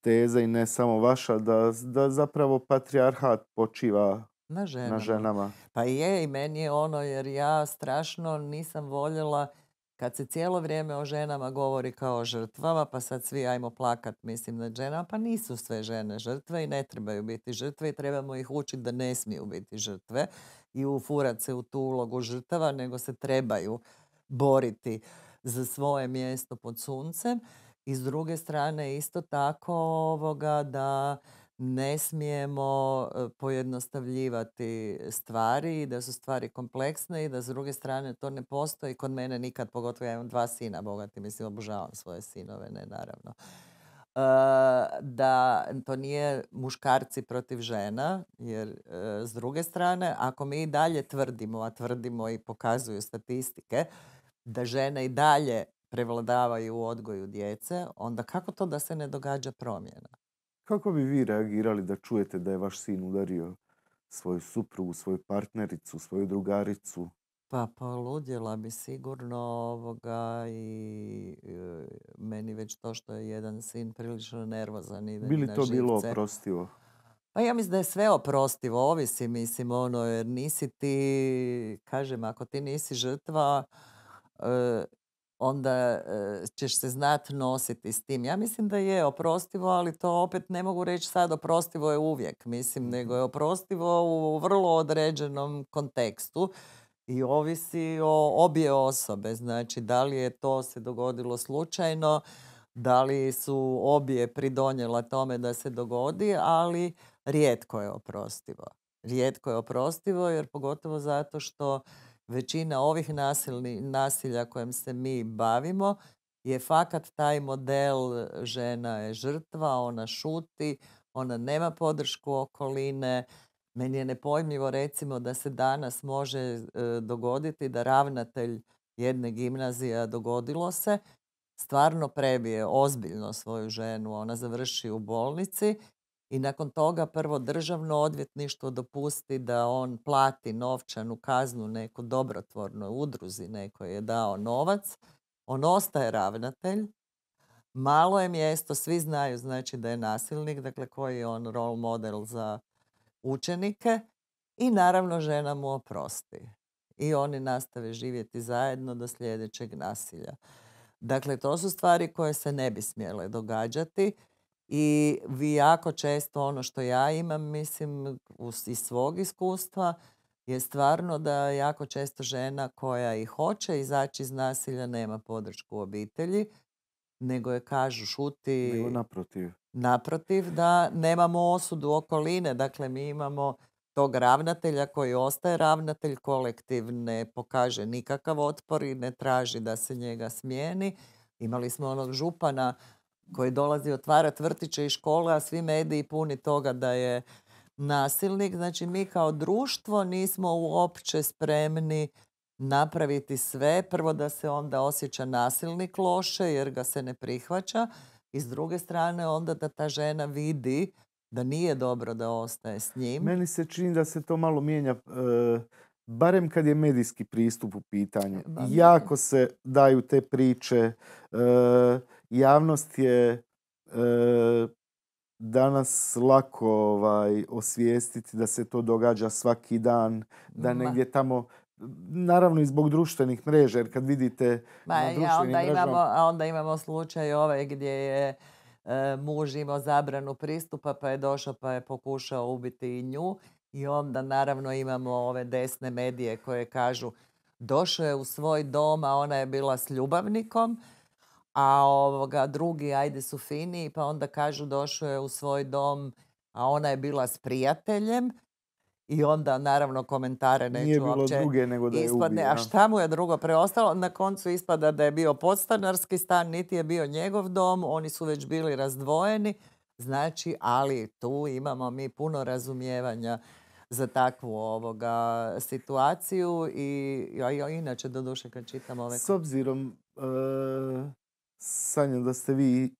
teza i ne samo vaša da, da zapravo patrijarhat počiva na ženama. na ženama. Pa je i meni je ono jer ja strašno nisam voljela kad se cijelo vrijeme o ženama govori kao o žrtvama, pa sad svi ajmo plakat, mislim, na ženama, pa nisu sve žene žrtve i ne trebaju biti žrtve i trebamo ih učiti da ne smiju biti žrtve i ufurat se u tu ulogu žrtava, nego se trebaju boriti za svoje mjesto pod suncem. I s druge strane isto tako ovoga da ne smijemo e, pojednostavljivati stvari i da su stvari kompleksne i da s druge strane to ne postoji kod mene nikad, pogotovo ja imam dva sina bogati, mislim obožavam svoje sinove, ne naravno. E, da to nije muškarci protiv žena, jer e, s druge strane, ako mi i dalje tvrdimo, a tvrdimo i pokazuju statistike, da žene i dalje prevladavaju u odgoju djece, onda kako to da se ne događa promjena? Kako bi vi reagirali da čujete da je vaš sin udario svoju suprugu, svoju partnericu, svoju drugaricu? Pa poludjela bi sigurno ovoga i e, meni već to što je jedan sin prilično nervozan ide Bi li to bilo oprostivo? Pa ja mislim da je sve oprostivo, ovisi mislim ono jer nisi ti, kažem ako ti nisi žrtva e, onda e, ćeš se znat nositi s tim. Ja mislim da je oprostivo, ali to opet ne mogu reći sad oprostivo je uvijek, mislim, nego je oprostivo u vrlo određenom kontekstu i ovisi o obje osobe. Znači, da li je to se dogodilo slučajno, da li su obje pridonjela tome da se dogodi, ali rijetko je oprostivo. Rijetko je oprostivo jer pogotovo zato što većina ovih nasilni, nasilja kojem se mi bavimo je fakat taj model žena je žrtva, ona šuti, ona nema podršku okoline. Meni je nepojmljivo recimo da se danas može e, dogoditi da ravnatelj jedne gimnazije dogodilo se, stvarno prebije ozbiljno svoju ženu, ona završi u bolnici i nakon toga prvo državno odvjetništvo dopusti da on plati novčanu kaznu neku dobrotvornoj udruzi, neko je dao novac, on ostaje ravnatelj, malo je mjesto, svi znaju znači da je nasilnik, dakle koji je on role model za učenike i naravno žena mu oprosti. I oni nastave živjeti zajedno do sljedećeg nasilja. Dakle, to su stvari koje se ne bi smjele događati i vi jako često ono što ja imam, mislim, iz svog iskustva, je stvarno da jako često žena koja i hoće izaći iz nasilja nema podršku u obitelji, nego je kažu šuti... Nego naprotiv. Naprotiv, da nemamo osudu okoline. Dakle, mi imamo tog ravnatelja koji ostaje ravnatelj, kolektiv ne pokaže nikakav otpor i ne traži da se njega smijeni. Imali smo onog župana koji dolazi otvarati vrtiće i škole, a svi mediji puni toga da je nasilnik. Znači mi kao društvo nismo uopće spremni napraviti sve. Prvo da se onda osjeća nasilnik loše jer ga se ne prihvaća i s druge strane onda da ta žena vidi da nije dobro da ostaje s njim. Meni se čini da se to malo mijenja, e, barem kad je medijski pristup u pitanju. jako se daju te priče, e, javnost je e, danas lako ovaj, osvijestiti da se to događa svaki dan, da negdje tamo Naravno i zbog društvenih mreža, jer kad vidite Ma, na ja, onda, imamo, a onda imamo slučaj ovaj gdje je e, muž imao zabranu pristupa pa je došao pa je pokušao ubiti i nju. I onda naravno imamo ove desne medije koje kažu došao je u svoj dom, a ona je bila s ljubavnikom a ovoga, drugi ajde su fini pa onda kažu došao je u svoj dom, a ona je bila s prijateljem i onda naravno komentare neću Nije bilo druge nego da je ispadne, A šta mu je drugo preostalo? Na koncu ispada da je bio podstanarski stan, niti je bio njegov dom, oni su već bili razdvojeni. Znači, ali tu imamo mi puno razumijevanja za takvu ovoga situaciju i ja, inače doduše kad čitam ove... S obzirom e, sanjam da ste vi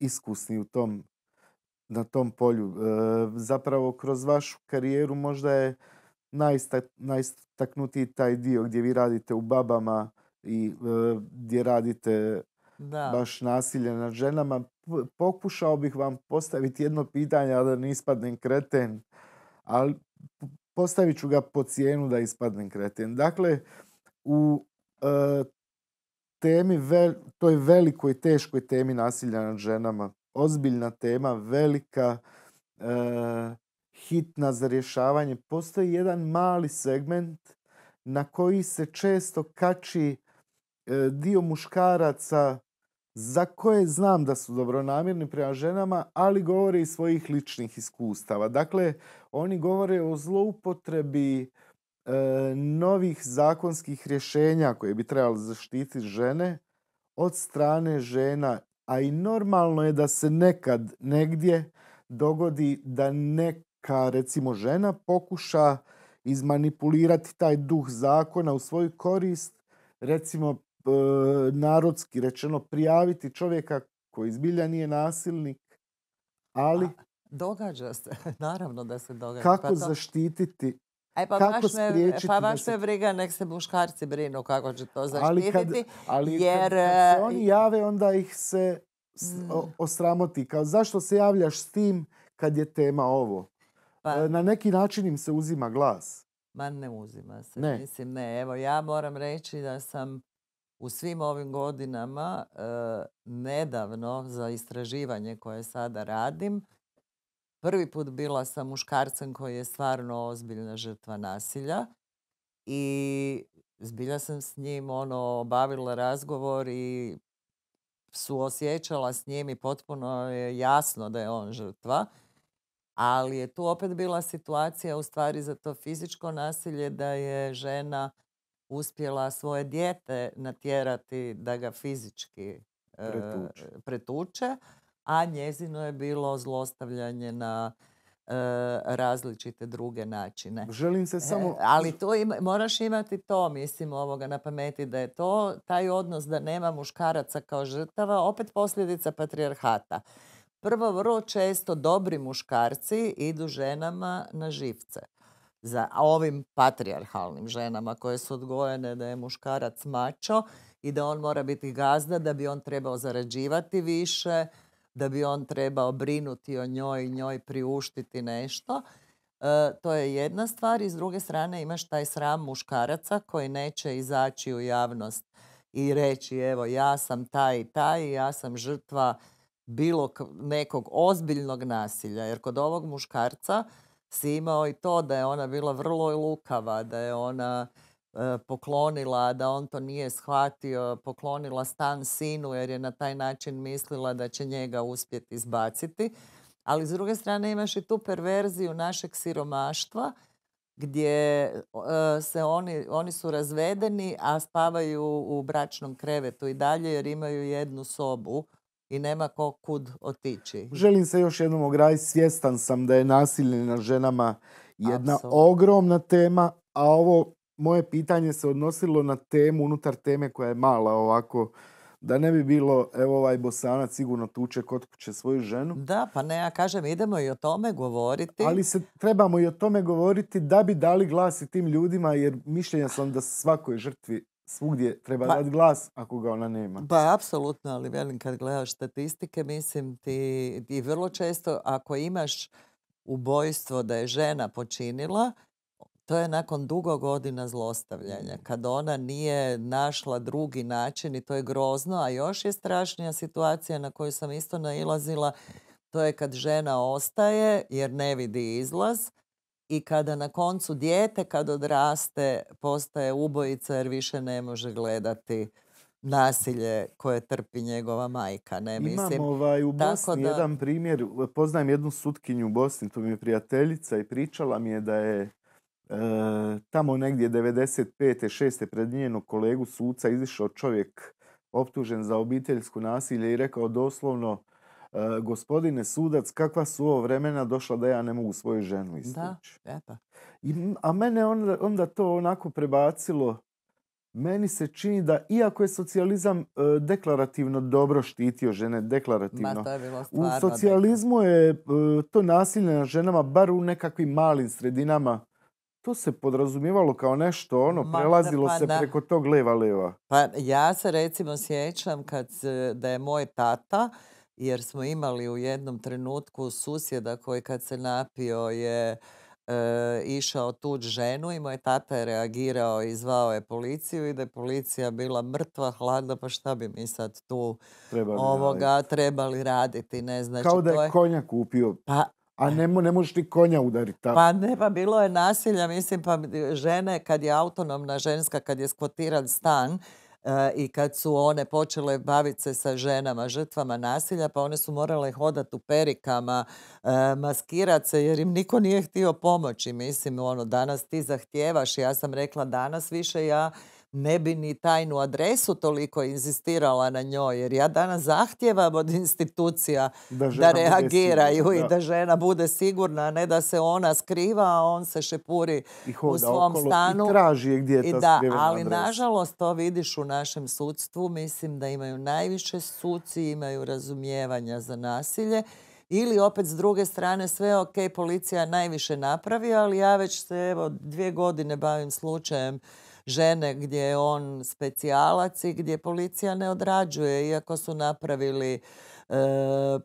iskusni u tom, na tom polju. E, zapravo kroz vašu karijeru možda je najistaknutiji taj dio gdje vi radite u babama i e, gdje radite da. baš nasilje nad ženama. Pokušao bih vam postaviti jedno pitanje, a da ne ispadnem kreten, ali postavit ću ga po cijenu da ispadnem kreten. Dakle, u e, temi, toj velikoj, teškoj temi nasilja nad ženama. Ozbiljna tema, velika, e, hitna za rješavanje. Postoji jedan mali segment na koji se često kači e, dio muškaraca za koje znam da su dobronamjerni prema ženama, ali govore iz svojih ličnih iskustava. Dakle, oni govore o zloupotrebi e, novih zakonskih rješenja koje bi trebali zaštiti žene od strane žena, a i normalno je da se nekad negdje dogodi da neka recimo žena pokuša izmanipulirati taj duh zakona u svoju korist, recimo narodski rečeno prijaviti čovjeka koji zbilja nije nasilnik, ali... događa se, naravno da se događa. Kako pa zaštititi E pa kako baš me, pa baš me briga, nek se muškarci brinu kako će to zaštititi. Ali, kad, ali jer... kad, se e, oni jave, onda ih se mm. osramoti. Kao zašto se javljaš s tim kad je tema ovo? Pa, e, Na neki način im se uzima glas. Ma ne uzima se. Ne. Mislim, ne. Evo, ja moram reći da sam u svim ovim godinama e, nedavno za istraživanje koje sada radim prvi put bila sa muškarcem koji je stvarno ozbiljna žrtva nasilja i zbilja sam s njim ono obavila razgovor i suosjećala s njim i potpuno je jasno da je on žrtva. Ali je tu opet bila situacija u stvari za to fizičko nasilje da je žena uspjela svoje dijete natjerati da ga fizički e, pretuče, a njezino je bilo zlostavljanje na e, različite druge načine. Želim se samo... E, ali to moraš imati to, mislim, ovoga na pameti, da je to taj odnos da nema muškaraca kao žrtava, opet posljedica patrijarhata. Prvo, vrlo često dobri muškarci idu ženama na živce za ovim patrijarhalnim ženama koje su odgojene da je muškarac mačo i da on mora biti gazda, da bi on trebao zarađivati više, da bi on trebao brinuti o njoj i njoj priuštiti nešto. E, to je jedna stvar i s druge strane imaš taj sram muškaraca koji neće izaći u javnost i reći evo ja sam taj i taj, ja sam žrtva bilo nekog ozbiljnog nasilja. Jer kod ovog muškarca si imao i to da je ona bila vrlo lukava, da je ona poklonila, da on to nije shvatio, poklonila stan sinu jer je na taj način mislila da će njega uspjeti izbaciti. Ali s druge strane imaš i tu perverziju našeg siromaštva gdje e, se oni, oni su razvedeni, a spavaju u bračnom krevetu i dalje jer imaju jednu sobu i nema ko kud otići. Želim se još jednom ograditi. Svjestan sam da je nasilje na ženama jedna ogromna tema, a ovo moje pitanje se odnosilo na temu, unutar teme koja je mala ovako, da ne bi bilo, evo ovaj bosanac sigurno tuče kod kuće svoju ženu. Da, pa ne, ja kažem, idemo i o tome govoriti. Ali se trebamo i o tome govoriti da bi dali glas i tim ljudima, jer mišljenja sam da svakoj žrtvi svugdje treba pa, dati glas ako ga ona nema. Pa apsolutno, ali velim kad gledaš statistike, mislim ti, ti vrlo često ako imaš ubojstvo da je žena počinila, to je nakon dugo godina zlostavljanja. Kad ona nije našla drugi način i to je grozno, a još je strašnija situacija na koju sam isto nailazila, to je kad žena ostaje jer ne vidi izlaz, i kada na koncu dijete kad odraste postaje ubojica jer više ne može gledati nasilje koje trpi njegova majka. Ne? Mislim, Imam ovaj, u Bosni jedan primjer, poznajem jednu sutkinju u Bosni, to mi je prijateljica i pričala mi je da je tamo negdje 95. 6. pred njenog kolegu suca izišao čovjek optužen za obiteljsko nasilje i rekao doslovno E, gospodine sudac, kakva su ovo vremena došla da ja ne mogu svoju ženu istući. Da, a mene onda, onda to onako prebacilo meni se čini da iako je socijalizam e, deklarativno dobro štitio žene, deklarativno. u socijalizmu je e, to nasilje na ženama, bar u nekakvim malim sredinama, to se podrazumijevalo kao nešto, ono, prelazilo pa se preko tog leva leva. Pa ja se recimo sjećam kad, da je moj tata jer smo imali u jednom trenutku susjeda koji kad se napio je e, išao tuđ ženu i moj tata je reagirao i zvao je policiju i da je policija bila mrtva, hladna, pa šta bi mi sad tu trebali ovoga raditi. trebali raditi, ne znači. Kao da je, je... konja kupio. Pa, a ne, ne možeš ti konja udariti tako. Pa ne, pa bilo je nasilja, mislim, pa žene, kad je autonomna ženska, kad je skvotiran stan, E, i kad su one počele baviti se sa ženama, žrtvama nasilja, pa one su morale hodati u perikama, e, maskirati se jer im niko nije htio pomoći. Mislim, ono, danas ti zahtijevaš, ja sam rekla danas više ja ne bi ni tajnu adresu toliko inzistirala na njoj, jer ja danas zahtijevam od institucija da, reagiraju i da. žena bude sigurna, a ne da se ona skriva, a on se šepuri u svom stanu. I traži gdje je ta da, Ali nažalost to vidiš u našem sudstvu, mislim da imaju najviše suci, imaju razumijevanja za nasilje. Ili opet s druge strane sve ok, policija najviše napravi, ali ja već se evo dvije godine bavim slučajem žene gdje je on specijalac i gdje policija ne odrađuje, iako su napravili e,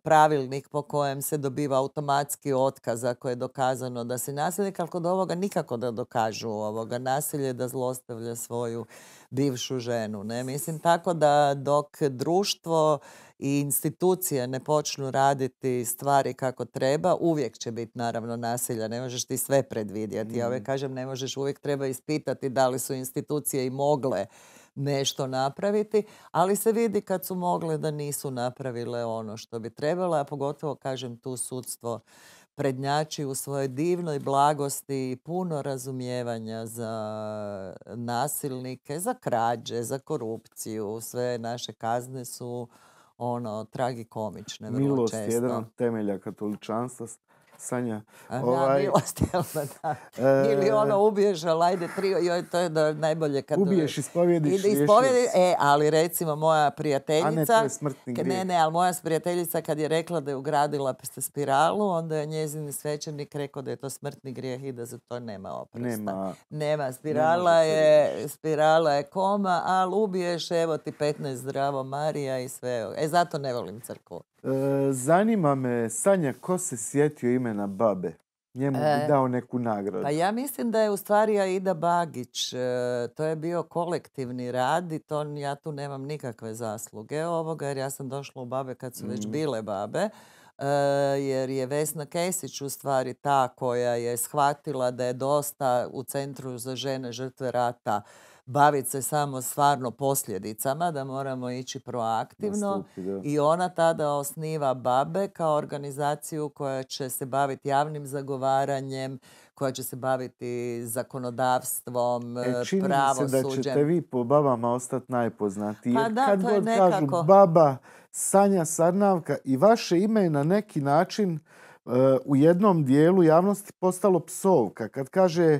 pravilnik po kojem se dobiva automatski otkaz ako je dokazano da si nasilnik, ali kod ovoga nikako da dokažu ovoga nasilje da zlostavlja svoju bivšu ženu. Ne? Mislim tako da dok društvo i institucije ne počnu raditi stvari kako treba, uvijek će biti naravno nasilja. Ne možeš ti sve predvidjeti. Ja uvijek mm. kažem ne možeš, uvijek treba ispitati da li su institucije i mogle nešto napraviti, ali se vidi kad su mogle da nisu napravile ono što bi trebalo, a pogotovo kažem tu sudstvo prednjači u svojoj divnoj blagosti i puno razumijevanja za nasilnike, za krađe, za korupciju. Sve naše kazne su ono tragikomične vrlo Milost često. jedan od temelja katoličanstva. Sanja. A, ovaj, milost, da. E, Ili ono ubiješ, ali ajde tri, joj, to je da najbolje kad... Ubiješ, ispovjediš, ispovjedi, E, ali recimo moja prijateljica... A ne, to je smrtni grijeh. Ne, ne, ali moja prijateljica kad je rekla da je ugradila spiralu, onda je njezini svećenik rekao da je to smrtni grijeh i da za to nema oprosta. Nema. Nema, spirala je, spirala je koma, ali ubiješ, evo ti 15 zdravo Marija i sve. E, zato ne volim crkvu. E, zanima me, Sanja, ko se sjetio imena babe? Njemu bi e, dao neku nagradu. Pa ja mislim da je u stvari Aida Bagić. E, to je bio kolektivni rad i to ja tu nemam nikakve zasluge ovoga jer ja sam došla u babe kad su već mm. bile babe. jer je Vesna Kesić u stvari ta koja je shvatila da je dosta u Centru za žene žrtve rata baviti se samo stvarno posljedicama, da moramo ići proaktivno. I ona tada osniva BABE kao organizaciju koja će se baviti javnim zagovaranjem, koja će se baviti zakonodavstvom, e, čini pravosuđem. se da ćete vi po babama ostati najpoznatiji. Pa da, kad god kažu baba Sanja Sarnavka i vaše ime je na neki način e, u jednom dijelu javnosti postalo psovka. Kad kaže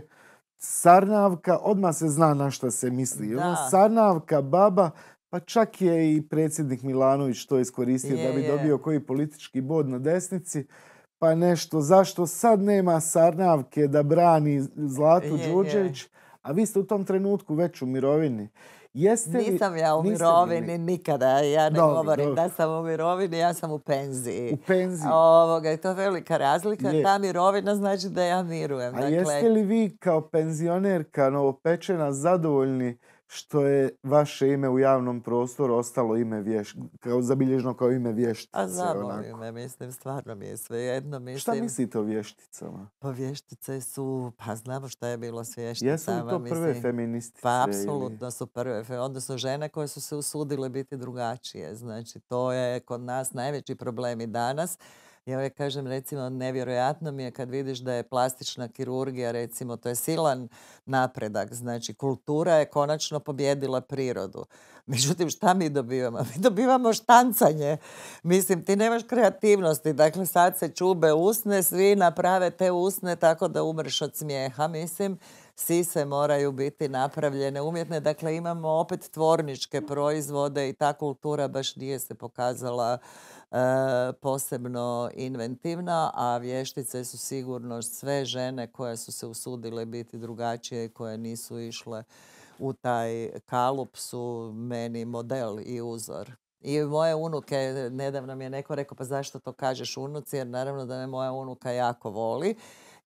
Sarnavka, odmah se zna na što se misli. Ono, Sarnavka, baba, pa čak je i predsjednik Milanović to iskoristio da bi dobio koji politički bod na desnici. Pa nešto, zašto sad nema Sarnavke da brani Zlatu Đurđević, a vi ste u tom trenutku već u mirovini. Jeste Nisam ja u mirovini nikada. Ja ne govorim da sam u mirovini, ja sam u penziji. U penziji. Ovoga, I to je velika razlika. Ta mirovina znači da ja mirujem. A dakle... jeste li vi kao penzionerka novopečena zadovoljni što je vaše ime u javnom prostoru ostalo ime vješ, kao zabilježno kao ime vještice. A zabolim me, mislim, stvarno mi je sve jedno. Mislim, šta mislite o vješticama? Pa vještice su, pa znamo šta je bilo s vješticama. Jesu li to prve mislim, feministice? Pa apsolutno su prve, odnosno žene koje su se usudile biti drugačije. Znači, to je kod nas najveći problem i danas. Ja uvijek kažem, recimo, nevjerojatno mi je kad vidiš da je plastična kirurgija, recimo, to je silan napredak. Znači, kultura je konačno pobjedila prirodu. Međutim, šta mi dobivamo? Mi dobivamo štancanje. Mislim, ti nemaš kreativnosti. Dakle, sad se čube usne, svi naprave te usne tako da umreš od smijeha. Mislim, sise moraju biti napravljene umjetne. Dakle, imamo opet tvorničke proizvode i ta kultura baš nije se pokazala posebno inventivna, a vještice su sigurno sve žene koje su se usudile biti drugačije i koje nisu išle u taj kalup su meni model i uzor. I moje unuke, nedavno mi je neko rekao pa zašto to kažeš unuci, jer naravno da me moja unuka jako voli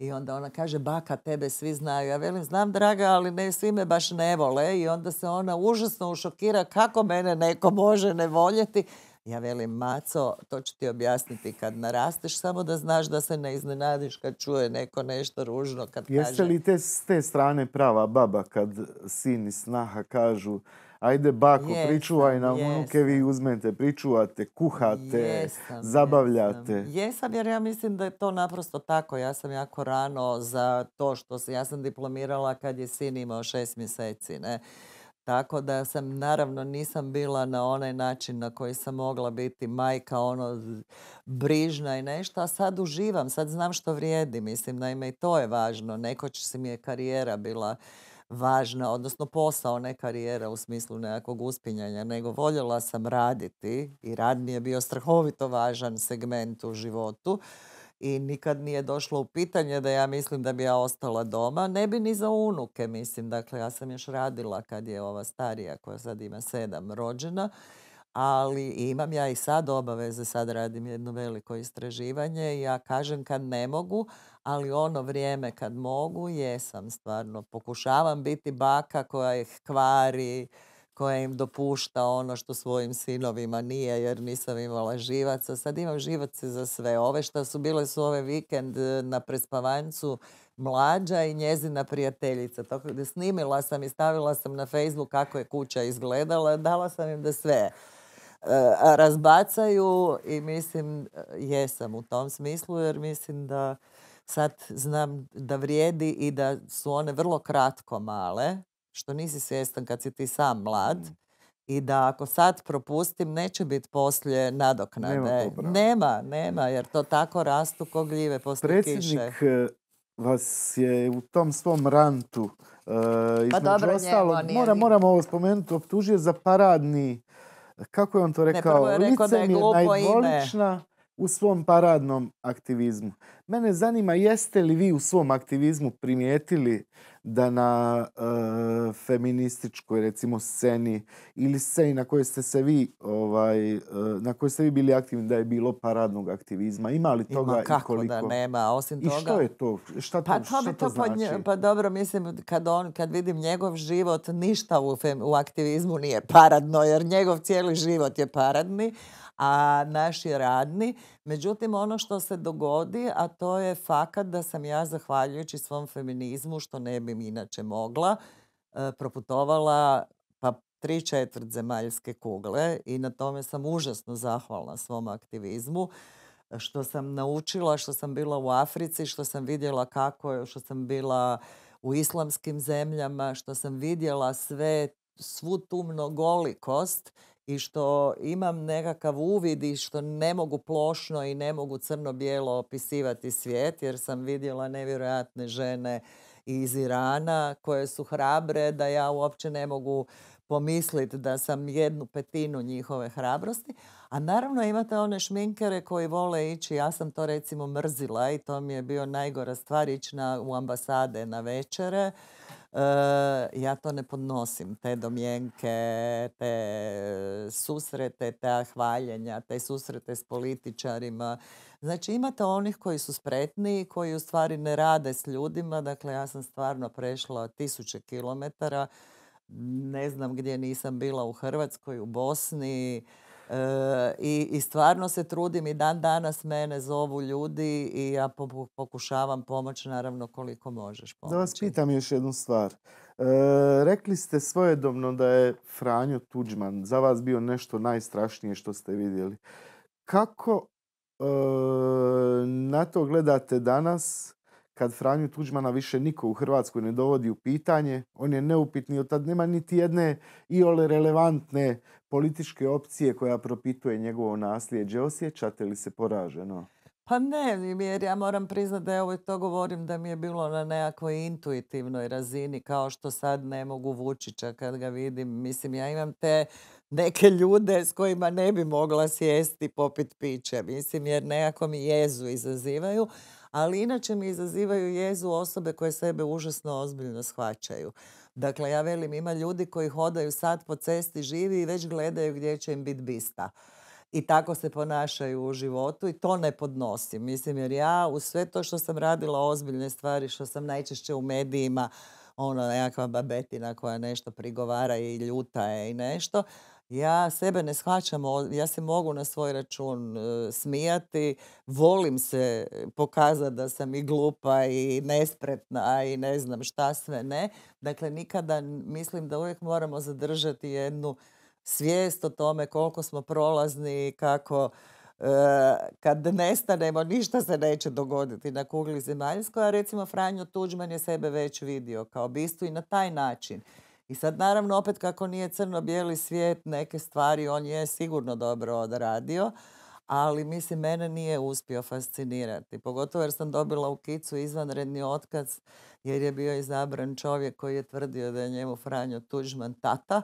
I onda ona kaže, baka, tebe svi znaju. Ja velim, znam draga, ali ne, svi me baš ne vole. I onda se ona užasno ušokira kako mene neko može ne voljeti. Ja velim, Maco, to ću ti objasniti kad narasteš, samo da znaš da se ne iznenadiš kad čuje neko nešto ružno. Kad Jeste li te, s te strane prava baba kad sin i snaha kažu ajde bako, jesam, pričuvaj nam unuke, vi uzmete, pričuvate, kuhate, zabavljate. Jesam. jesam. jer ja mislim da je to naprosto tako. Ja sam jako rano za to što se, ja sam diplomirala kad je sin imao šest mjeseci, ne. Tako da sam, naravno, nisam bila na onaj način na koji sam mogla biti majka, ono, brižna i nešto, a sad uživam, sad znam što vrijedi, mislim, naime i to je važno. Nekoć si mi je karijera bila važna, odnosno posao, ne karijera u smislu nekakvog uspinjanja, nego voljela sam raditi i rad mi je bio strahovito važan segment u životu i nikad nije došlo u pitanje da ja mislim da bi ja ostala doma. Ne bi ni za unuke, mislim. Dakle, ja sam još radila kad je ova starija koja sad ima sedam rođena, ali imam ja i sad obaveze, sad radim jedno veliko istraživanje ja kažem kad ne mogu, ali ono vrijeme kad mogu, jesam stvarno. Pokušavam biti baka koja ih kvari, koja im dopušta ono što svojim sinovima nije jer nisam imala živaca. Sad imam živace za sve. Ove što su bile su ove vikend e, na prespavancu mlađa i njezina prijateljica. Da snimila sam i stavila sam na Facebook kako je kuća izgledala. Dala sam im da sve e, razbacaju i mislim, e, jesam u tom smislu jer mislim da sad znam da vrijedi i da su one vrlo kratko male što nisi svjestan kad si ti sam mlad mm. i da ako sad propustim neće biti poslije nadoknade. Nema, nema, nema, jer to tako rastu ko gljive poslije Predsjednik eh, vas je u tom svom rantu uh, pa dobro, ostalo, mora, moramo ovo spomenuti, optužio za paradni kako je on to rekao? Ne, je rekao da je glupo ime u svom paradnom aktivizmu. Mene zanima jeste li vi u svom aktivizmu primijetili da na e, feminističkoj recimo sceni ili sceni na kojoj ste se vi ovaj, e, na kojoj ste vi bili aktivni da je bilo paradnog aktivizma. Ima li toga Ima, kako i koliko? da nema, osim toga. I što je to? Šta to, pa, to, to, znači? Pa dobro, mislim, kad, on, kad vidim njegov život, ništa u, u aktivizmu nije paradno, jer njegov cijeli život je paradni a naš je radni. Međutim, ono što se dogodi, a to je fakat da sam ja, zahvaljujući svom feminizmu, što ne bi inače mogla, e, proputovala pa tri četvrt zemaljske kugle i na tome sam užasno zahvalna svom aktivizmu što sam naučila, što sam bila u Africi, što sam vidjela kako je, što sam bila u islamskim zemljama, što sam vidjela sve, svu tu mnogolikost i što imam nekakav uvid i što ne mogu plošno i ne mogu crno-bijelo opisivati svijet jer sam vidjela nevjerojatne žene iz Irana koje su hrabre da ja uopće ne mogu pomisliti da sam jednu petinu njihove hrabrosti. A naravno imate one šminkere koji vole ići, ja sam to recimo mrzila i to mi je bio najgora stvar ići na, u ambasade na večere ja to ne podnosim, te domjenke, te susrete, te hvaljenja, te susrete s političarima. Znači imate onih koji su spretni, koji u stvari ne rade s ljudima. Dakle, ja sam stvarno prešla tisuće kilometara. Ne znam gdje nisam bila u Hrvatskoj, u Bosni, i, I stvarno se trudim i dan danas mene zovu ljudi i ja pokušavam pomoći naravno koliko možeš pomoći. Da vas pitam još jednu stvar. E, rekli ste svojedobno da je Franjo Tuđman za vas bio nešto najstrašnije što ste vidjeli. Kako e, na to gledate danas kad Franju Tuđmana više niko u Hrvatskoj ne dovodi u pitanje, on je neupitni, od tad nema niti jedne iole relevantne političke opcije koja propituje njegovo nasljeđe. Osjećate li se poraženo? Pa ne, jer ja moram priznati da ja uvijek to govorim da mi je bilo na nekakvoj intuitivnoj razini, kao što sad ne mogu Vučića kad ga vidim. Mislim, ja imam te neke ljude s kojima ne bi mogla sjesti popit piće, mislim, jer nekako mi jezu izazivaju ali inače mi izazivaju jezu osobe koje sebe užasno ozbiljno shvaćaju. Dakle, ja velim, ima ljudi koji hodaju sad po cesti živi i već gledaju gdje će im biti bista. i tako se ponašaju u životu i to ne podnosim. Mislim, jer ja u sve to što sam radila ozbiljne stvari, što sam najčešće u medijima, ono nekakva babetina koja nešto prigovara i ljuta je i nešto, ja sebe ne shvaćam, ja se mogu na svoj račun e, smijati, volim se pokazati da sam i glupa i nespretna i ne znam šta sve ne. Dakle, nikada mislim da uvijek moramo zadržati jednu svijest o tome koliko smo prolazni, kako e, kad nestanemo ništa se neće dogoditi na kugli zemaljskoj, a recimo Franjo Tuđman je sebe već vidio kao bistu i na taj način. I sad naravno opet kako nije crno-bijeli svijet neke stvari on je sigurno dobro odradio, ali mislim mene nije uspio fascinirati. Pogotovo jer sam dobila u Kicu izvanredni otkaz jer je bio izabran čovjek koji je tvrdio da je njemu Franjo Tuđman tata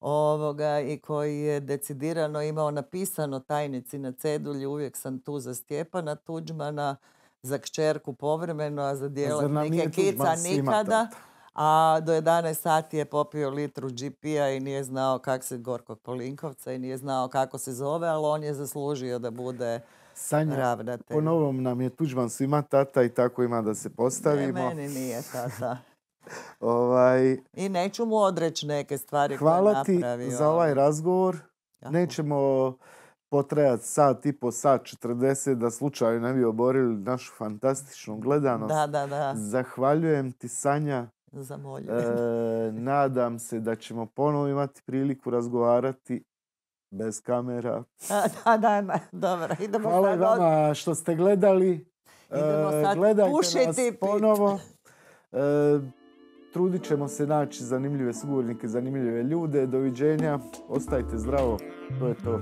ovoga, i koji je decidirano imao napisano tajnici na cedulji uvijek sam tu za Stjepana Tuđmana, za kćerku povremeno, a za djelatnike Kica nikada a do 11 sati je popio litru GP-a i nije znao kak se Gorkog Polinkovca i nije znao kako se zove, ali on je zaslužio da bude Sanja, ravnatelj. po novom nam je Tuđman svima tata i tako ima da se postavimo. Ne, meni nije tata. ovaj... I neću mu odreći neke stvari Hvala ti za ovaj razgovor. Nećemo potrajati sat i po sat 40 da slučaju ne bi oborili našu fantastičnu gledanost. Da, da, da. Zahvaljujem ti Sanja E, nadam se da ćemo ponovo imati priliku razgovarati bez kamera. da, da, da, dobro. Idemo Hvala vama što ste gledali. Idemo e, sad Gledajte pušiti nas ponovo. E, trudit ćemo se naći zanimljive sugovornike, zanimljive ljude. Doviđenja. Ostajte zdravo. To je to.